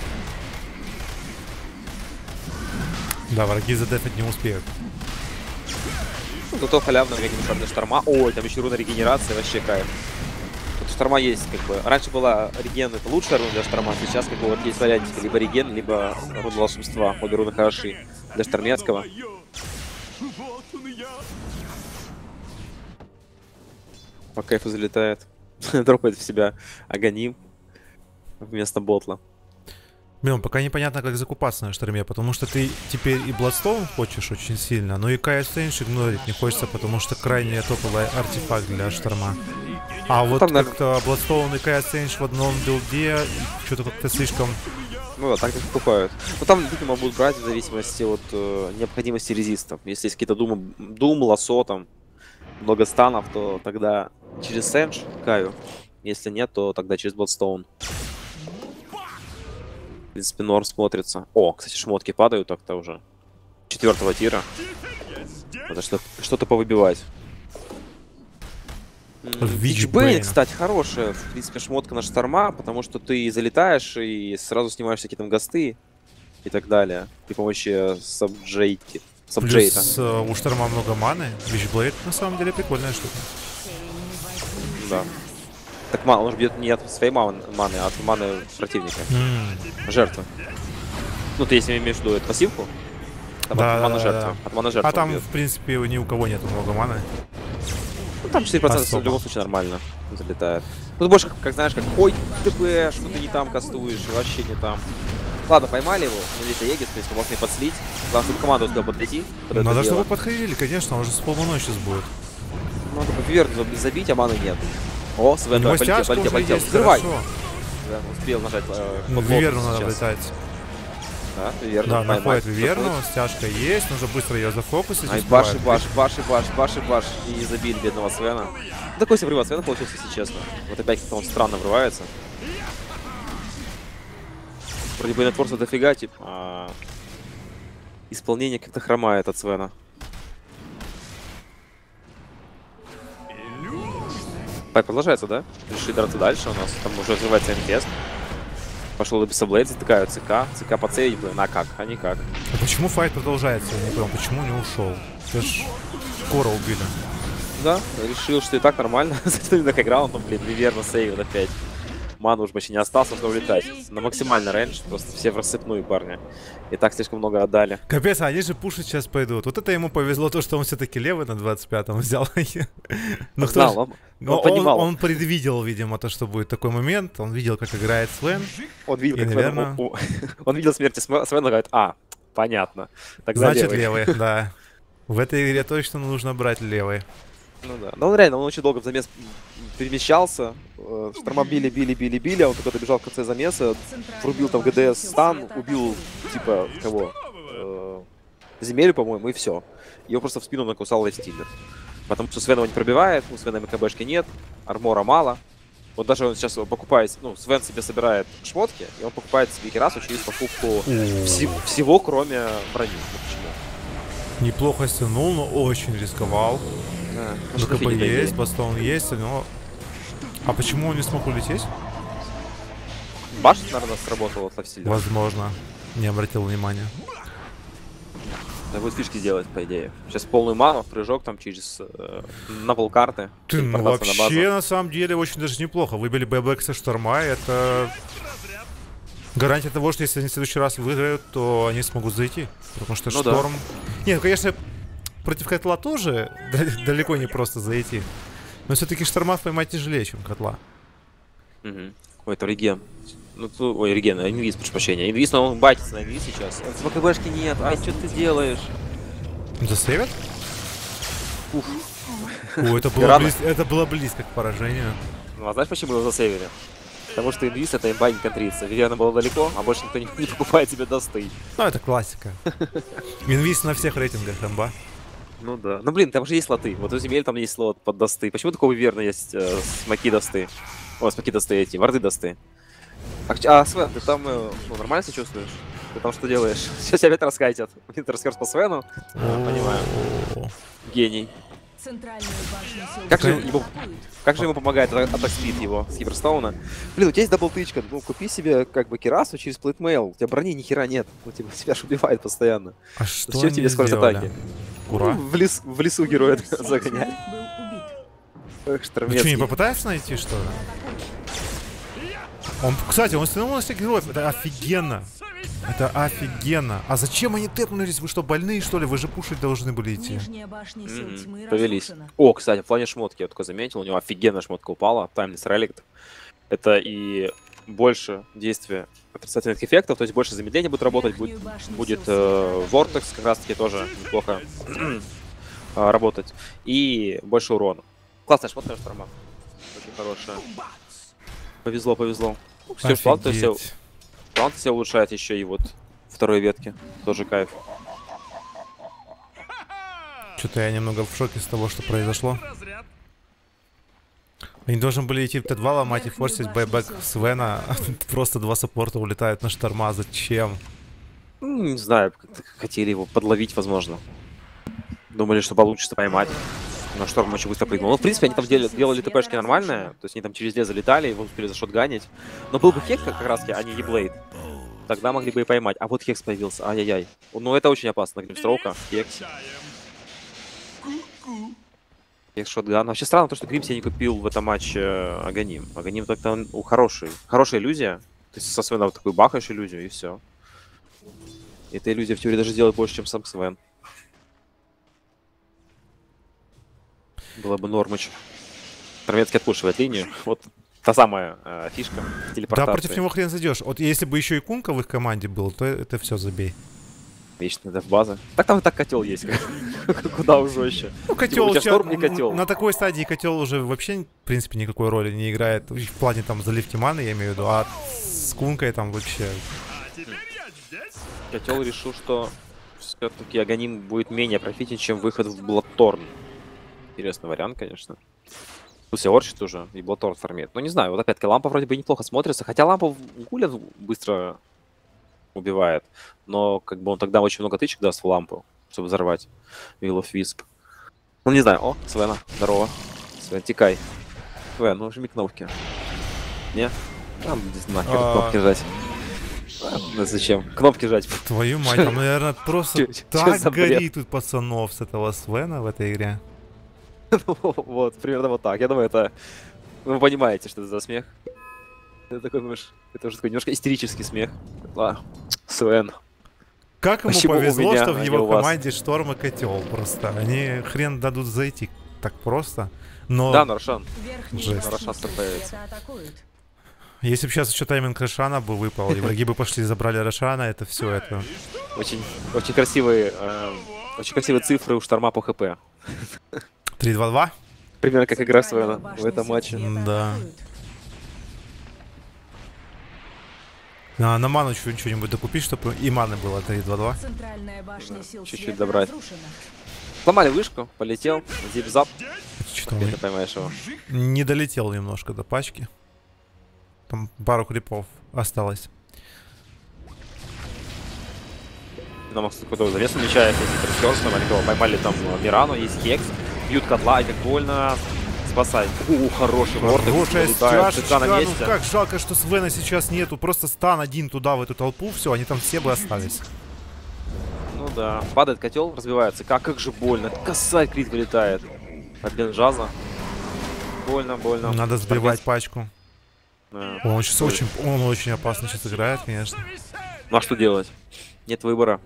Да, враги задефать не успеют. Зато халявно нагоним шар Шторма. Ой, там еще руна регенерации, вообще кайф. У Шторма есть, как бы... Раньше была реген, это лучшая руна для Шторма. Сейчас, как бы, вот есть вариантики. Либо реген, либо руна волшебства. Обе руны хороши. Для Штормецкого. По кайфу залетает. [laughs] Дропает в себя Аганим вместо bottle а. Блин, пока непонятно, как закупаться на шторме, потому что ты теперь и Bloodstone хочешь очень сильно, но и Kaya Sange игнорить не хочется, потому что крайне топовый артефакт для шторма. А вот там, наверное- как-то Bloodstone и Kaya Sange в одном билде, что-то как-то слишком... Ну да, так их покупают. Ну там, видимо, будут брать в зависимости от э, необходимости резистов. Если есть какие-то думы, дум, лосо, там, много станов, то тогда через Сэндж Каю. Если нет, то тогда через Бладстоун. В принципе, норм смотрится. О, кстати, шмотки падают так-то уже. Четвертого тира. Надо что- что-то повыбивать. М, Вич Вич Бэйн, Бэйн. кстати, хорошая, в принципе, шмотка на шторма, потому что ты залетаешь и сразу снимаешь всякие там гасты и так далее. При помощи сабджейти. Сабджейта. Плюс э, у шторма много маны, Вичблейд на самом деле прикольная штука. Да. Так мало, он же бьет не от своей ман- маны, а от маны противника. М, Жертвы. Ну, ты если имеешь в виду эту пассивку, там Да, от да, маны да, жертвы. да. От маны жертвы А там, бьет. в принципе, ни у кого нету много маны. Ну, там 4% Особо. в любом случае нормально залетает. Тут больше, как, как знаешь, как ой, ТП, что ты не там кастуешь, вообще не там. Ладно, поймали его, ну здесь Аегис, в принципе, можно и подслить. Главное, чтобы команда успела подойти. под это Надо, чтобы подходили, конечно, он же с сейчас будет. Надо бы вверх забить, а маны нет. О, Свен, полетел, полетел, полетел. Взрывай! Да, успел нажать э, Ну, Виверну надо влетать. Да, Виверну Да, находит Виверну, стяжка есть, нужно быстро ее зафокусить. Ай, успевает. баш и баш, баш и баш, и забили бедного Свена. Ну, Такой себе врыват Свена получился, если честно. Вот опять как-то он странно врывается. Вроде бы нетворса дофига, типа, а исполнение как-то хромает от Свена. Пай продолжается, да? Решили драться дальше у нас. Там уже открывается инфест. Пошел Блейд, затыкают ЦК. ЦК подсеять, блин, а как? А никак. А почему файт продолжается? Я не понял, почему не ушел? Все ж скоро убили. Да, решил, что и так нормально. [laughs] Затянули на но, блин, неверно сейвит опять. Ману уж почти не осталось, нужно улетать. На максимальный рейндж, просто все в рассыпную, парни. И так слишком много отдали. Капец, а они же пушить сейчас пойдут. Вот это ему повезло, то, что он все-таки левый на 25-м взял. [laughs] Ну, кто Знал, он, Но он понимал. Он, предвидел, видимо, то, что будет такой момент. Он видел, как играет Свен. Он видел, и, как Свен- наверное- о- [laughs] он видел смерти Сме- Свена, говорит, а, понятно. Тогда Значит, левый. левый, [laughs] да. В этой игре точно нужно брать левый. Ну да. Но он реально, он очень долго в замес перемещался. э, Шторма били, били, били, а он только добежал в конце замеса, врубил там ГДС стан, убил, типа, кого? Э, Земелю, по-моему, и все. Его просто в спину накусал Lifestealer. Потому что Свен его не пробивает, у Свена MKB шки нет, армора мало. Вот даже он сейчас покупает, ну, Свен себе собирает шмотки, и он покупает себе кирасу через покупку вси- всего, кроме брони. Почему. Неплохо стянул, но очень рисковал. Да. Ну, Может, КП нафиг не есть, бастон есть, но... А почему он не смог улететь? Башня, наверное, сработала от Lifestealer а. Возможно. Не обратил внимания. Да будет фишки делать, по идее. Сейчас полную ману, прыжок там через... Э, на полкарты. Ты, ну телепортация на вообще, на самом деле, очень даже неплохо. Выбили ББК со Шторма, это... Гарантия того, что если они в следующий раз выиграют, то они смогут зайти. Потому что Ну да. Шторм... Не, ну, конечно, против Котла тоже [laughs] да- далеко не просто зайти. Но все-таки Шторма поймать тяжелее, чем Котла. Ой, это Реген. Ну, ту- ой, Реген, Инвиз, прошу прощения. Инвиз, но он байтится на Инвиз сейчас. В БКБшки нет, ай, что ты делаешь? Засейвят? О, это было, близ- это было близко к поражению. Ну, а знаешь, почему его засейвили? Потому что Инвиз это имба не контрится. Вивиана была далеко, а больше никто не, [laughs] не покупает себе досты. Ну, это классика. Инвиз на всех рейтингах МБА. Ну да. Ну блин, там же есть слоты. Вот у земель там есть слот под досты. Почему такого верно есть э, smoke и dust ы? О, smoke и dust ы эти, варды досты. А, а Свен, ты там э, ну, нормально себя чувствуешь? Ты там что делаешь? [laughs] Сейчас тебя опять раскатят. Winter's Curse по Свену. А, понимаю. Гений. Как же его-. Как же ему помогает ата- attack speed его с Hyperstone а? Блин, у тебя есть double тычка. Ну, купи себе как бы кирасу через platemail. У тебя брони ни хера нет. Ну, типа, тебя [laughs] же убивает постоянно. А что Зачем тебе скорость сделали? атаки? Ура. Ну, в, лес, в лесу героя [laughs] убит. Эх, Ну что, Штормецкий. не попытается найти, что ли? Он, кстати, он всех героев. Это офигенно. Это офигенно. А зачем они тэпнулись? Вы что, больные, что ли? Вы же пушить должны были идти. Повелись. О, кстати, в плане шмотки я только заметил, у него офигенная шмотка упала, Timeless Relic. Это и больше действия отрицательных эффектов, то есть больше замедления будет работать, будет, будет э, Vortex как раз таки тоже неплохо [clears throat] а, работать. И больше урона. Классная шмотка шторма. Очень хорошая. Повезло, повезло. Все, то есть План себя улучшает еще и вот второй ветки. Тоже кайф. Что-то я немного в шоке с того, что произошло. Они должны были идти в Т2 ломать и форсить байбек Свена. [laughs] Просто два саппорта улетают на шторма. Зачем? Ну, не знаю, хотели его подловить, возможно. Думали, что получится поймать. Но шторм очень быстро прыгнул. Ну, в принципе, они там делали, делали ТПшки нормальные. То есть они там через лес залетали, его успели зашотганить. Но был бы Хекс как раз таки, а не Еблейд. Тогда могли бы и поймать. А вот Хекс появился. Ай-яй-яй. Ну, это очень опасно. Гримстроука. Хекс. Хекс шотган. Вообще странно то, что Грим себе не купил в этом матче э, Аганим. Аганим так-то у хороший. Хорошая иллюзия. То есть со Свена вот такую бахаешь иллюзию, и все. Эта иллюзия в теории даже делает больше, чем сам Свен. Было бы Нормыч. Тормецкий отпушивает линию. Вот та самая э, фишка Да, против него хрен зайдешь. Вот если бы еще и Кунка в их команде был, то это все забей. Вечно деф база. Так там и так котел есть. [laughs] Куда уж жестче. Ну, у котел тебя у тебя шторм не н- котел. На такой стадии котел уже вообще, в принципе, никакой роли не играет. В плане там заливки маны, я имею в виду. А с Кункой там вообще... Котел решил, что все-таки Аганим будет менее профитен, чем выход в Bloodthorn. Интересный вариант, конечно. Пусть и Orchid уже, и Bloodthorn формирует. Ну, не знаю, вот опять-таки лампа вроде бы неплохо смотрится. Хотя лампу Гуля быстро убивает. Но как бы он тогда очень много тычек даст в лампу, чтобы взорвать of Wisp. Ну, не знаю. О, Свена, здорово. Свен, текай. Свен, ну жми кнопки. Не? Там здесь нахер А. кнопки жать. Ладно, зачем? Кнопки жать. Твою мать, там, наверное, [laughs] просто так горит тут пацанов с этого Свена в этой игре. [laughs] Вот, примерно вот так. Я думаю, это... Вы понимаете, что это за смех. Это такой, думаешь, это уже такой немножко истерический смех. А, Свен. Как ему Почему повезло, меня, что в а его команде Шторм и Котел просто. Они хрен дадут зайти так просто. Но Да, Наршан. Жесть. появится. если бы сейчас еще тайминг Рошана бы выпал, и враги бы пошли и забрали Рошана, это все это... Очень, очень красивые, э, очень красивые цифры у Шторма по ХП. 3-2-2? Примерно как игра Свена в этом матче. Да. атакуют. А, на ману что-нибудь докупить, чтобы и маны было 3-2-2. Центральная башня Да, сил чуть-чуть добрать. разрушена. Сломали вышку, полетел, зип-зап, ты поймаешь его. не долетел немножко до пачки. Там пару крипов осталось. Нам какой-то завес намечается, если они кого поймали там э, Мирану, есть Хекс, бьют котла, и как больно. Спасай. У, хороший ворд. Хорошая стяжечка. на Ну месте. как жалко, что Свена сейчас нету. Просто стан один туда, в эту толпу. Все, они там все бы остались. Ну да. Падает котел, разбивается. Как, как же больно. Косарь крит вылетает. От Бенджаза. Больно, больно. Надо сбивать пачку. Да. Он сейчас очень, он очень опасно сейчас играет, конечно. Ну а что делать? Нет выбора.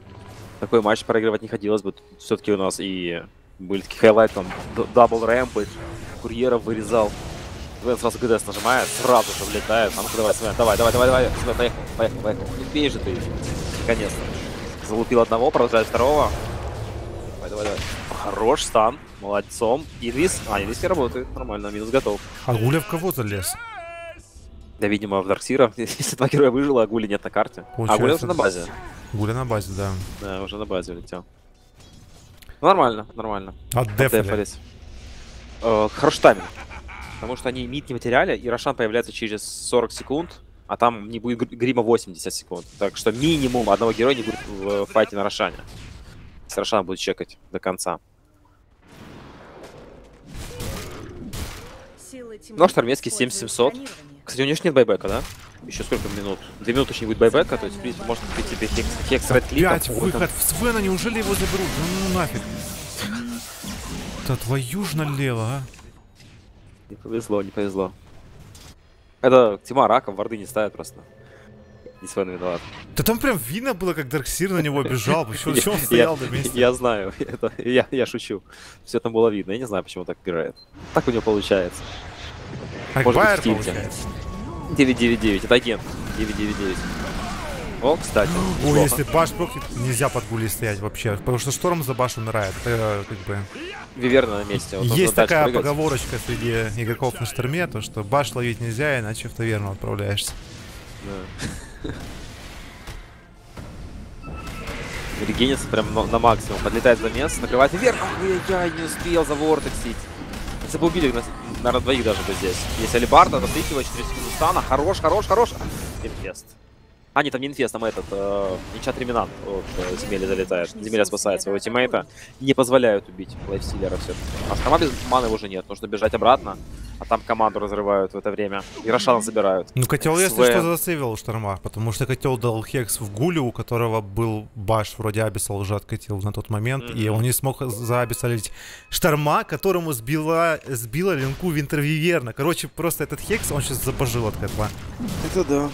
Такой матч проигрывать не хотелось бы. Все-таки у нас и были такие хайлайты, там, double рэмпы, курьера вырезал. Свен сразу ГДС нажимает, сразу же влетает. А ну-ка давай, Свен, давай, давай, давай, давай. Свен, поехал, поехал, поехал. Ну бей же ты. Наконец-то. Залупил одного, продолжает второго. Давай, давай, давай. Хорош стан, молодцом. Инвиз, а, инвиз не работает, нормально, минус готов. А Гуля в кого залез? Да, видимо, в Дарксира, [laughs] если два героя выжило, а Гули нет на карте. А Гули Получается, уже на базе. Гуля на базе, да. Да, уже на базе улетел. Нормально, нормально. Отдефали. Отдефались. Э, Хороший тайминг. Потому что они мид не потеряли, и Рошан появляется через 40 секунд, а там не будет гр- грима 80 секунд. Так что минимум одного героя не будет в файте на Рошане. Если Рошан будет чекать до конца. Ну, а Штормецкий 7700. Кстати, у него же нет байбека, да? Еще сколько минут? Две минуты еще не будет байбека, то есть, в принципе, можно купить себе хекс, хекс ред. Опять выход в Свена, неужели его заберут? Ну, ну нафиг. Да твою ж налево, а. Не повезло, не повезло. Это Тима раком, варды не ставят просто. Не Свен виноват. Да там прям видно было, как Дарксир на него бежал. Почему он [laughs] стоял на месте? Я знаю, [laughs] это, я, я шучу. Все там было видно, я не знаю, почему так играет. Так у него получается. Может быть, в тильте. получается. 999, это агент. 999. О, кстати, Ой, неплохо. если баш прокнет, нельзя под гулей стоять вообще. Потому что шторм за баш умирает. Это как бы... Виверна на месте. вот Есть такая прыгать. поговорочка среди игроков на шторме, то что баш ловить нельзя, иначе в таверну отправляешься. Да. Регенится прям на, максимум. Подлетает за место, накрывает вверх. Я не успел за вортексить. Если бы убили, наверное, двоих даже бы здесь. Если Алибарда, засвечивает 4 секунды стана. Хорош, хорош, хорош. Инфест. А, нет, там не инфест, там этот, э, Ничат Реминант от э, Земели залетает. Земля спасает своего тиммейта. Не позволяют убить лайфстиллера все А Шторма без маны уже нет, нужно бежать обратно. А там команду разрывают в это время. И Рошана забирают. Ну, котел, если Свен. что, засейвил у шторма, потому что котел дал хекс в гулю, у которого был баш, вроде Абисал уже откатил на тот момент, и Мгм. он не смог за Абиса лить шторма, которому сбила, сбила линку Винтервиверна. Короче, просто этот хекс, он сейчас забожил от котла. Это да.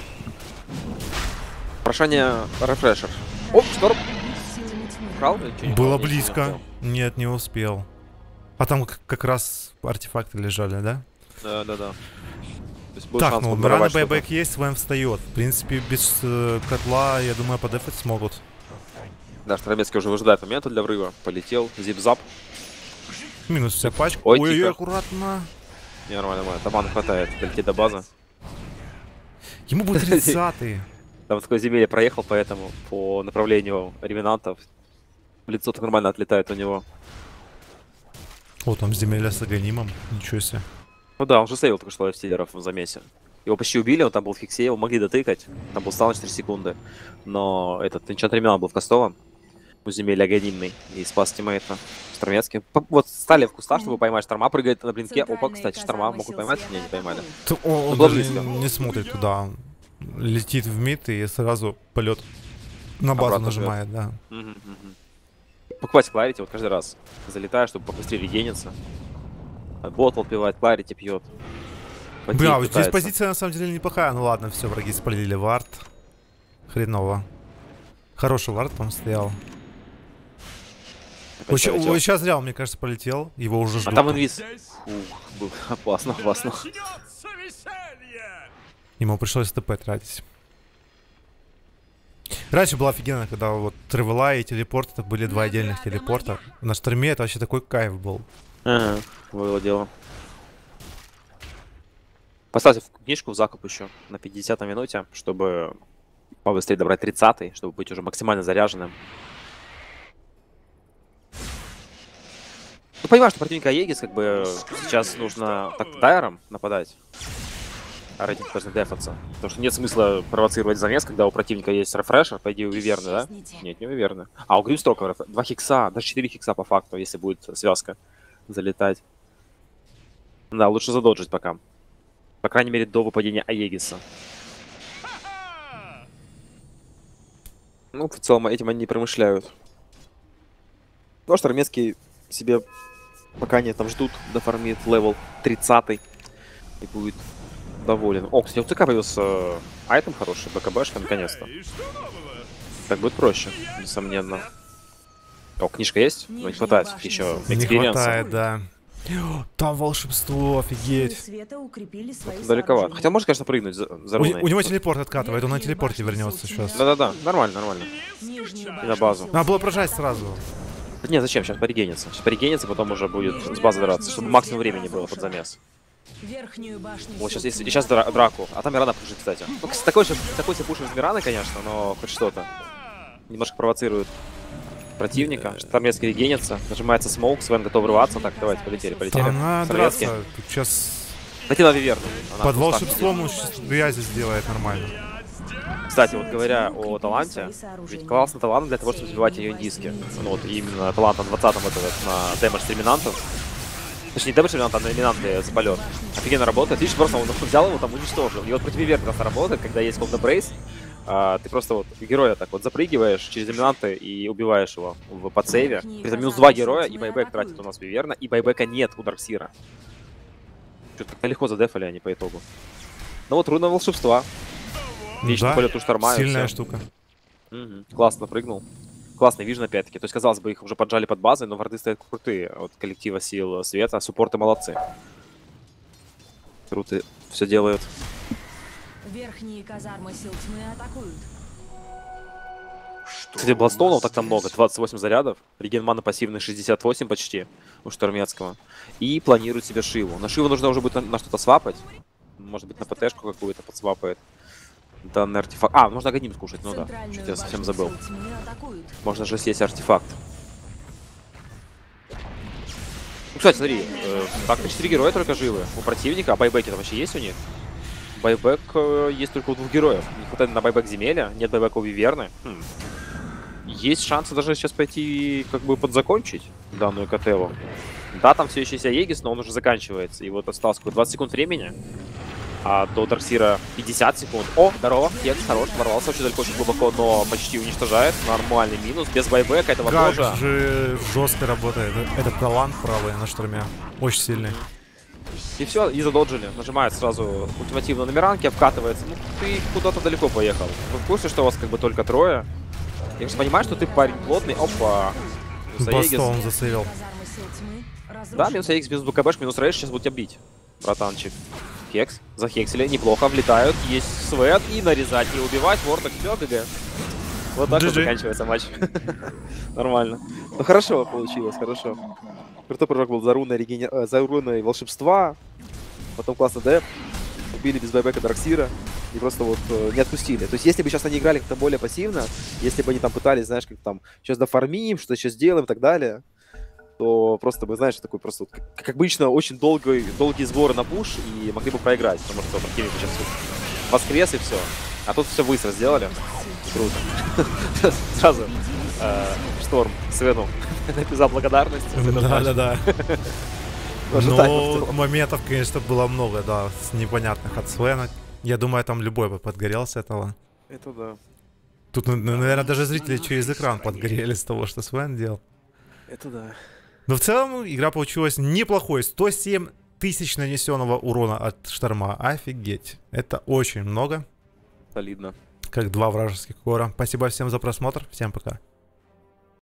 Прошение рефрешер. Оп, шторм. Крал? или чё, не Было близко. Нет, не успел. А там как, раз артефакты лежали, да? Да, да, да. Так, ну, рано байбек есть, Свен встает. В принципе, без э, котла, я думаю, подефать смогут. Да, Штормецкий уже выжидает момента для врыва. Полетел, зип-зап. Минус вся пачка. Ой, Ой, тихо. аккуратно. Не, нормально, нормально. Таману хватает долететь до базы. Ему будет 30 [laughs] Там такое земелье проехал, поэтому по направлению ревенантов лицо так нормально отлетает у него. О, там земля с аганимом. Ничего себе. Ну да, он же сейвил только что лайфстиллеров в замесе. Его почти убили, он там был в хиксе, его могли дотыкать. Там был стал на 4 секунды. Но этот Энчант Ремиан был в кастовом. У земель аганимный. И спас тиммейта. Штормецкий. Вот стали в кустах, чтобы поймать шторма, прыгает на блинке. Опа, кстати, шторма могут поймать. Не, не поймали. Он, он даже близко. не смотрит туда. Летит в мид и сразу полет на базу Обратно нажимает, да. Мгм, мгм. Покупать кларити вот каждый раз. Залетаю, чтобы побыстрее регениться. Ботл пивает, кларити пьет. Потеет, Бля, вот здесь позиция на самом деле неплохая. Ну ладно, все, враги спалили вард. Хреново. Хороший вард там стоял. Сейчас зря, он, мне кажется, полетел. Его уже А ждут. там инвиз. Фух, был [laughs] опасно, опасно. Ему пришлось ТП тратить. Раньше было офигенно, когда вот Тревела и телепорт, это были два отдельных телепорта. На шторме это вообще такой кайф был. Ага, было дело. Поставьте книжку в закуп еще на 50 минуте, чтобы побыстрее добрать 30 чтобы быть уже максимально заряженным. Ну, понимаю, что противника Аегис, как бы, сейчас нужно так дайером нападать. А рейтинг должен дефаться. Потому что нет смысла провоцировать замес, когда у противника есть рефрешер, по идее, у Виверны, да? Нет, не у Виверны. А, у Гримстрока реф- два хикса, даже четыре хикса по факту, если будет связка залетать. Да, лучше задоджить пока. По крайней мере, до выпадения Aegis а. Ну, в целом, этим они не промышляют. Ну, а Штормецкий себе пока они там ждут, дофармит левел 30 и будет доволен. О, кстати, у ТК появился э, item хороший, BKB шка, наконец-то. И? Так будет проще, несомненно. О, книжка есть? Но не хватает еще силы. Не experience а. хватает, да. Там волшебство, офигеть. свои Далековато. Хотя может, конечно, прыгнуть за, за У, руной. у него телепорт откатывает, он на телепорте вернется сейчас. Да-да-да, нормально, нормально. Нижнюю на базу. Надо было прожать сразу. Не, зачем? Сейчас порегенится. Сейчас порегенится, потом уже будет с базы драться, чтобы максимум времени было под замес. Верхнюю башню Вот сейчас есть, сейчас драку. А там Мирана пушит, кстати. Ну, такой, же, такой себе пушим с Мираны, конечно, но хоть что-то. Немножко провоцирует противника. Штормецкий регенится. Нажимается смоук, Свен готов врываться. Так, давайте, полетели, полетели. Там Штормецкий. драться. Тут сейчас Найти на Виверну. Она под волшебством он грязи сделает нормально. Кстати, вот говоря о таланте, ведь классный талант для того, чтобы сбивать ее диски. Ну вот именно талант на 20-м это вот на дэмэдж терминантов. Точнее, не дэмэдж терминант, а номинанты за полет. Офигенно работает. Видишь, просто он [laughs] взял его там уничтожил. И вот против Виверны просто работает, когда есть Cold Брейс. ты просто вот героя так вот запрыгиваешь через доминанты и убиваешь его в подсейве. При этом минус два героя, и байбек тратит у нас Виверна, и байбека нет у Дарксира. Что-то как-то легко задефали они по итогу. Ну вот руна волшебства. Вечный Да, полет у шторма. и Сильная штука. Мгм. Классно прыгнул. Классный вижен опять-таки. То есть, казалось бы, их уже поджали под базой, но варды стоят крутые от коллектива сил света. Суппорты молодцы. Круто все делают. Верхние казармы сил тьмы атакуют. Кстати, Бладстоунов так-то много. 28 зарядов. Реген мана пассивный 68 почти у Штормецкого. И планирует себе Шиву. На Шиву нужно уже будет на, на что-то свапать. Может быть, на ПТшку какую-то подсвапает. Данный артефакт. А, можно агоним скушать, ну да. Что-то я совсем забыл. Можно же съесть артефакт. Ну, кстати, смотри, э, так, 4 героя только живы у противника, а байбеки там вообще есть у них? Байбек э, есть только у двух героев. Не хватает на байбек земеля, нет байбека у Виверны. Хм. Есть шансы даже сейчас пойти как бы подзакончить данную Котеву. Да, там все еще есть Аегис, но он уже заканчивается. И вот осталось какое 20 секунд времени. А до Дарксира 50 секунд. О, здорово, Хекс, хорош, ворвался очень далеко, очень глубоко, но почти уничтожает. Нормальный минус, без байбека этого Как тоже. же жестко работает этот талант правый на шторме. Очень сильный. И все, и задоджили. Нажимает сразу ультимативно на Миранке, обкатывается. Ну, ты куда-то далеко поехал. Вы в курсе, что у вас как бы только трое? Я же понимаю, что ты парень плотный. Опа. Аегис. Бастон засейвил. Да, минус Аегис, минус БКБш, минус Рейш. Сейчас будут тебя бить, братанчик. Хекс. Захексили. Неплохо. Влетают. Есть свет. И нарезать, и убивать. Ворток. Все, ГГ. Вот так вот заканчивается матч. [laughs] Нормально. Ну хорошо получилось, хорошо. Крутой прыжок был за руной, регене... э, за руной волшебства. Потом классно деп. Убили без байбека Дарксира. И просто вот э, не отпустили. То есть если бы сейчас они играли как-то более пассивно, если бы они там пытались, знаешь, как там, сейчас дофармим, что сейчас сделаем и так далее, то просто бы, знаешь, такой просто, как, как обычно, очень долгий, долгие сборы на пуш и могли бы проиграть, потому что противник сейчас воскрес и все. А тут все быстро сделали. Круто. [laughs] Сразу э, шторм Свену [laughs] написал благодарность. за этот Да, матч. да, да. [laughs] Ожидаемо в Ну, целом. моментов, конечно, было много, да, с непонятных от Свена. Я думаю, там любой бы подгорел с этого. Это да. Тут, ну, наверное, даже зрители через экран подгорели с того, что Свен делал. Это да. Но в целом игра получилась неплохой. 107 тысяч нанесенного урона от шторма. Офигеть. Это очень много. Солидно. Как два вражеских кора. Спасибо всем за просмотр. Всем пока.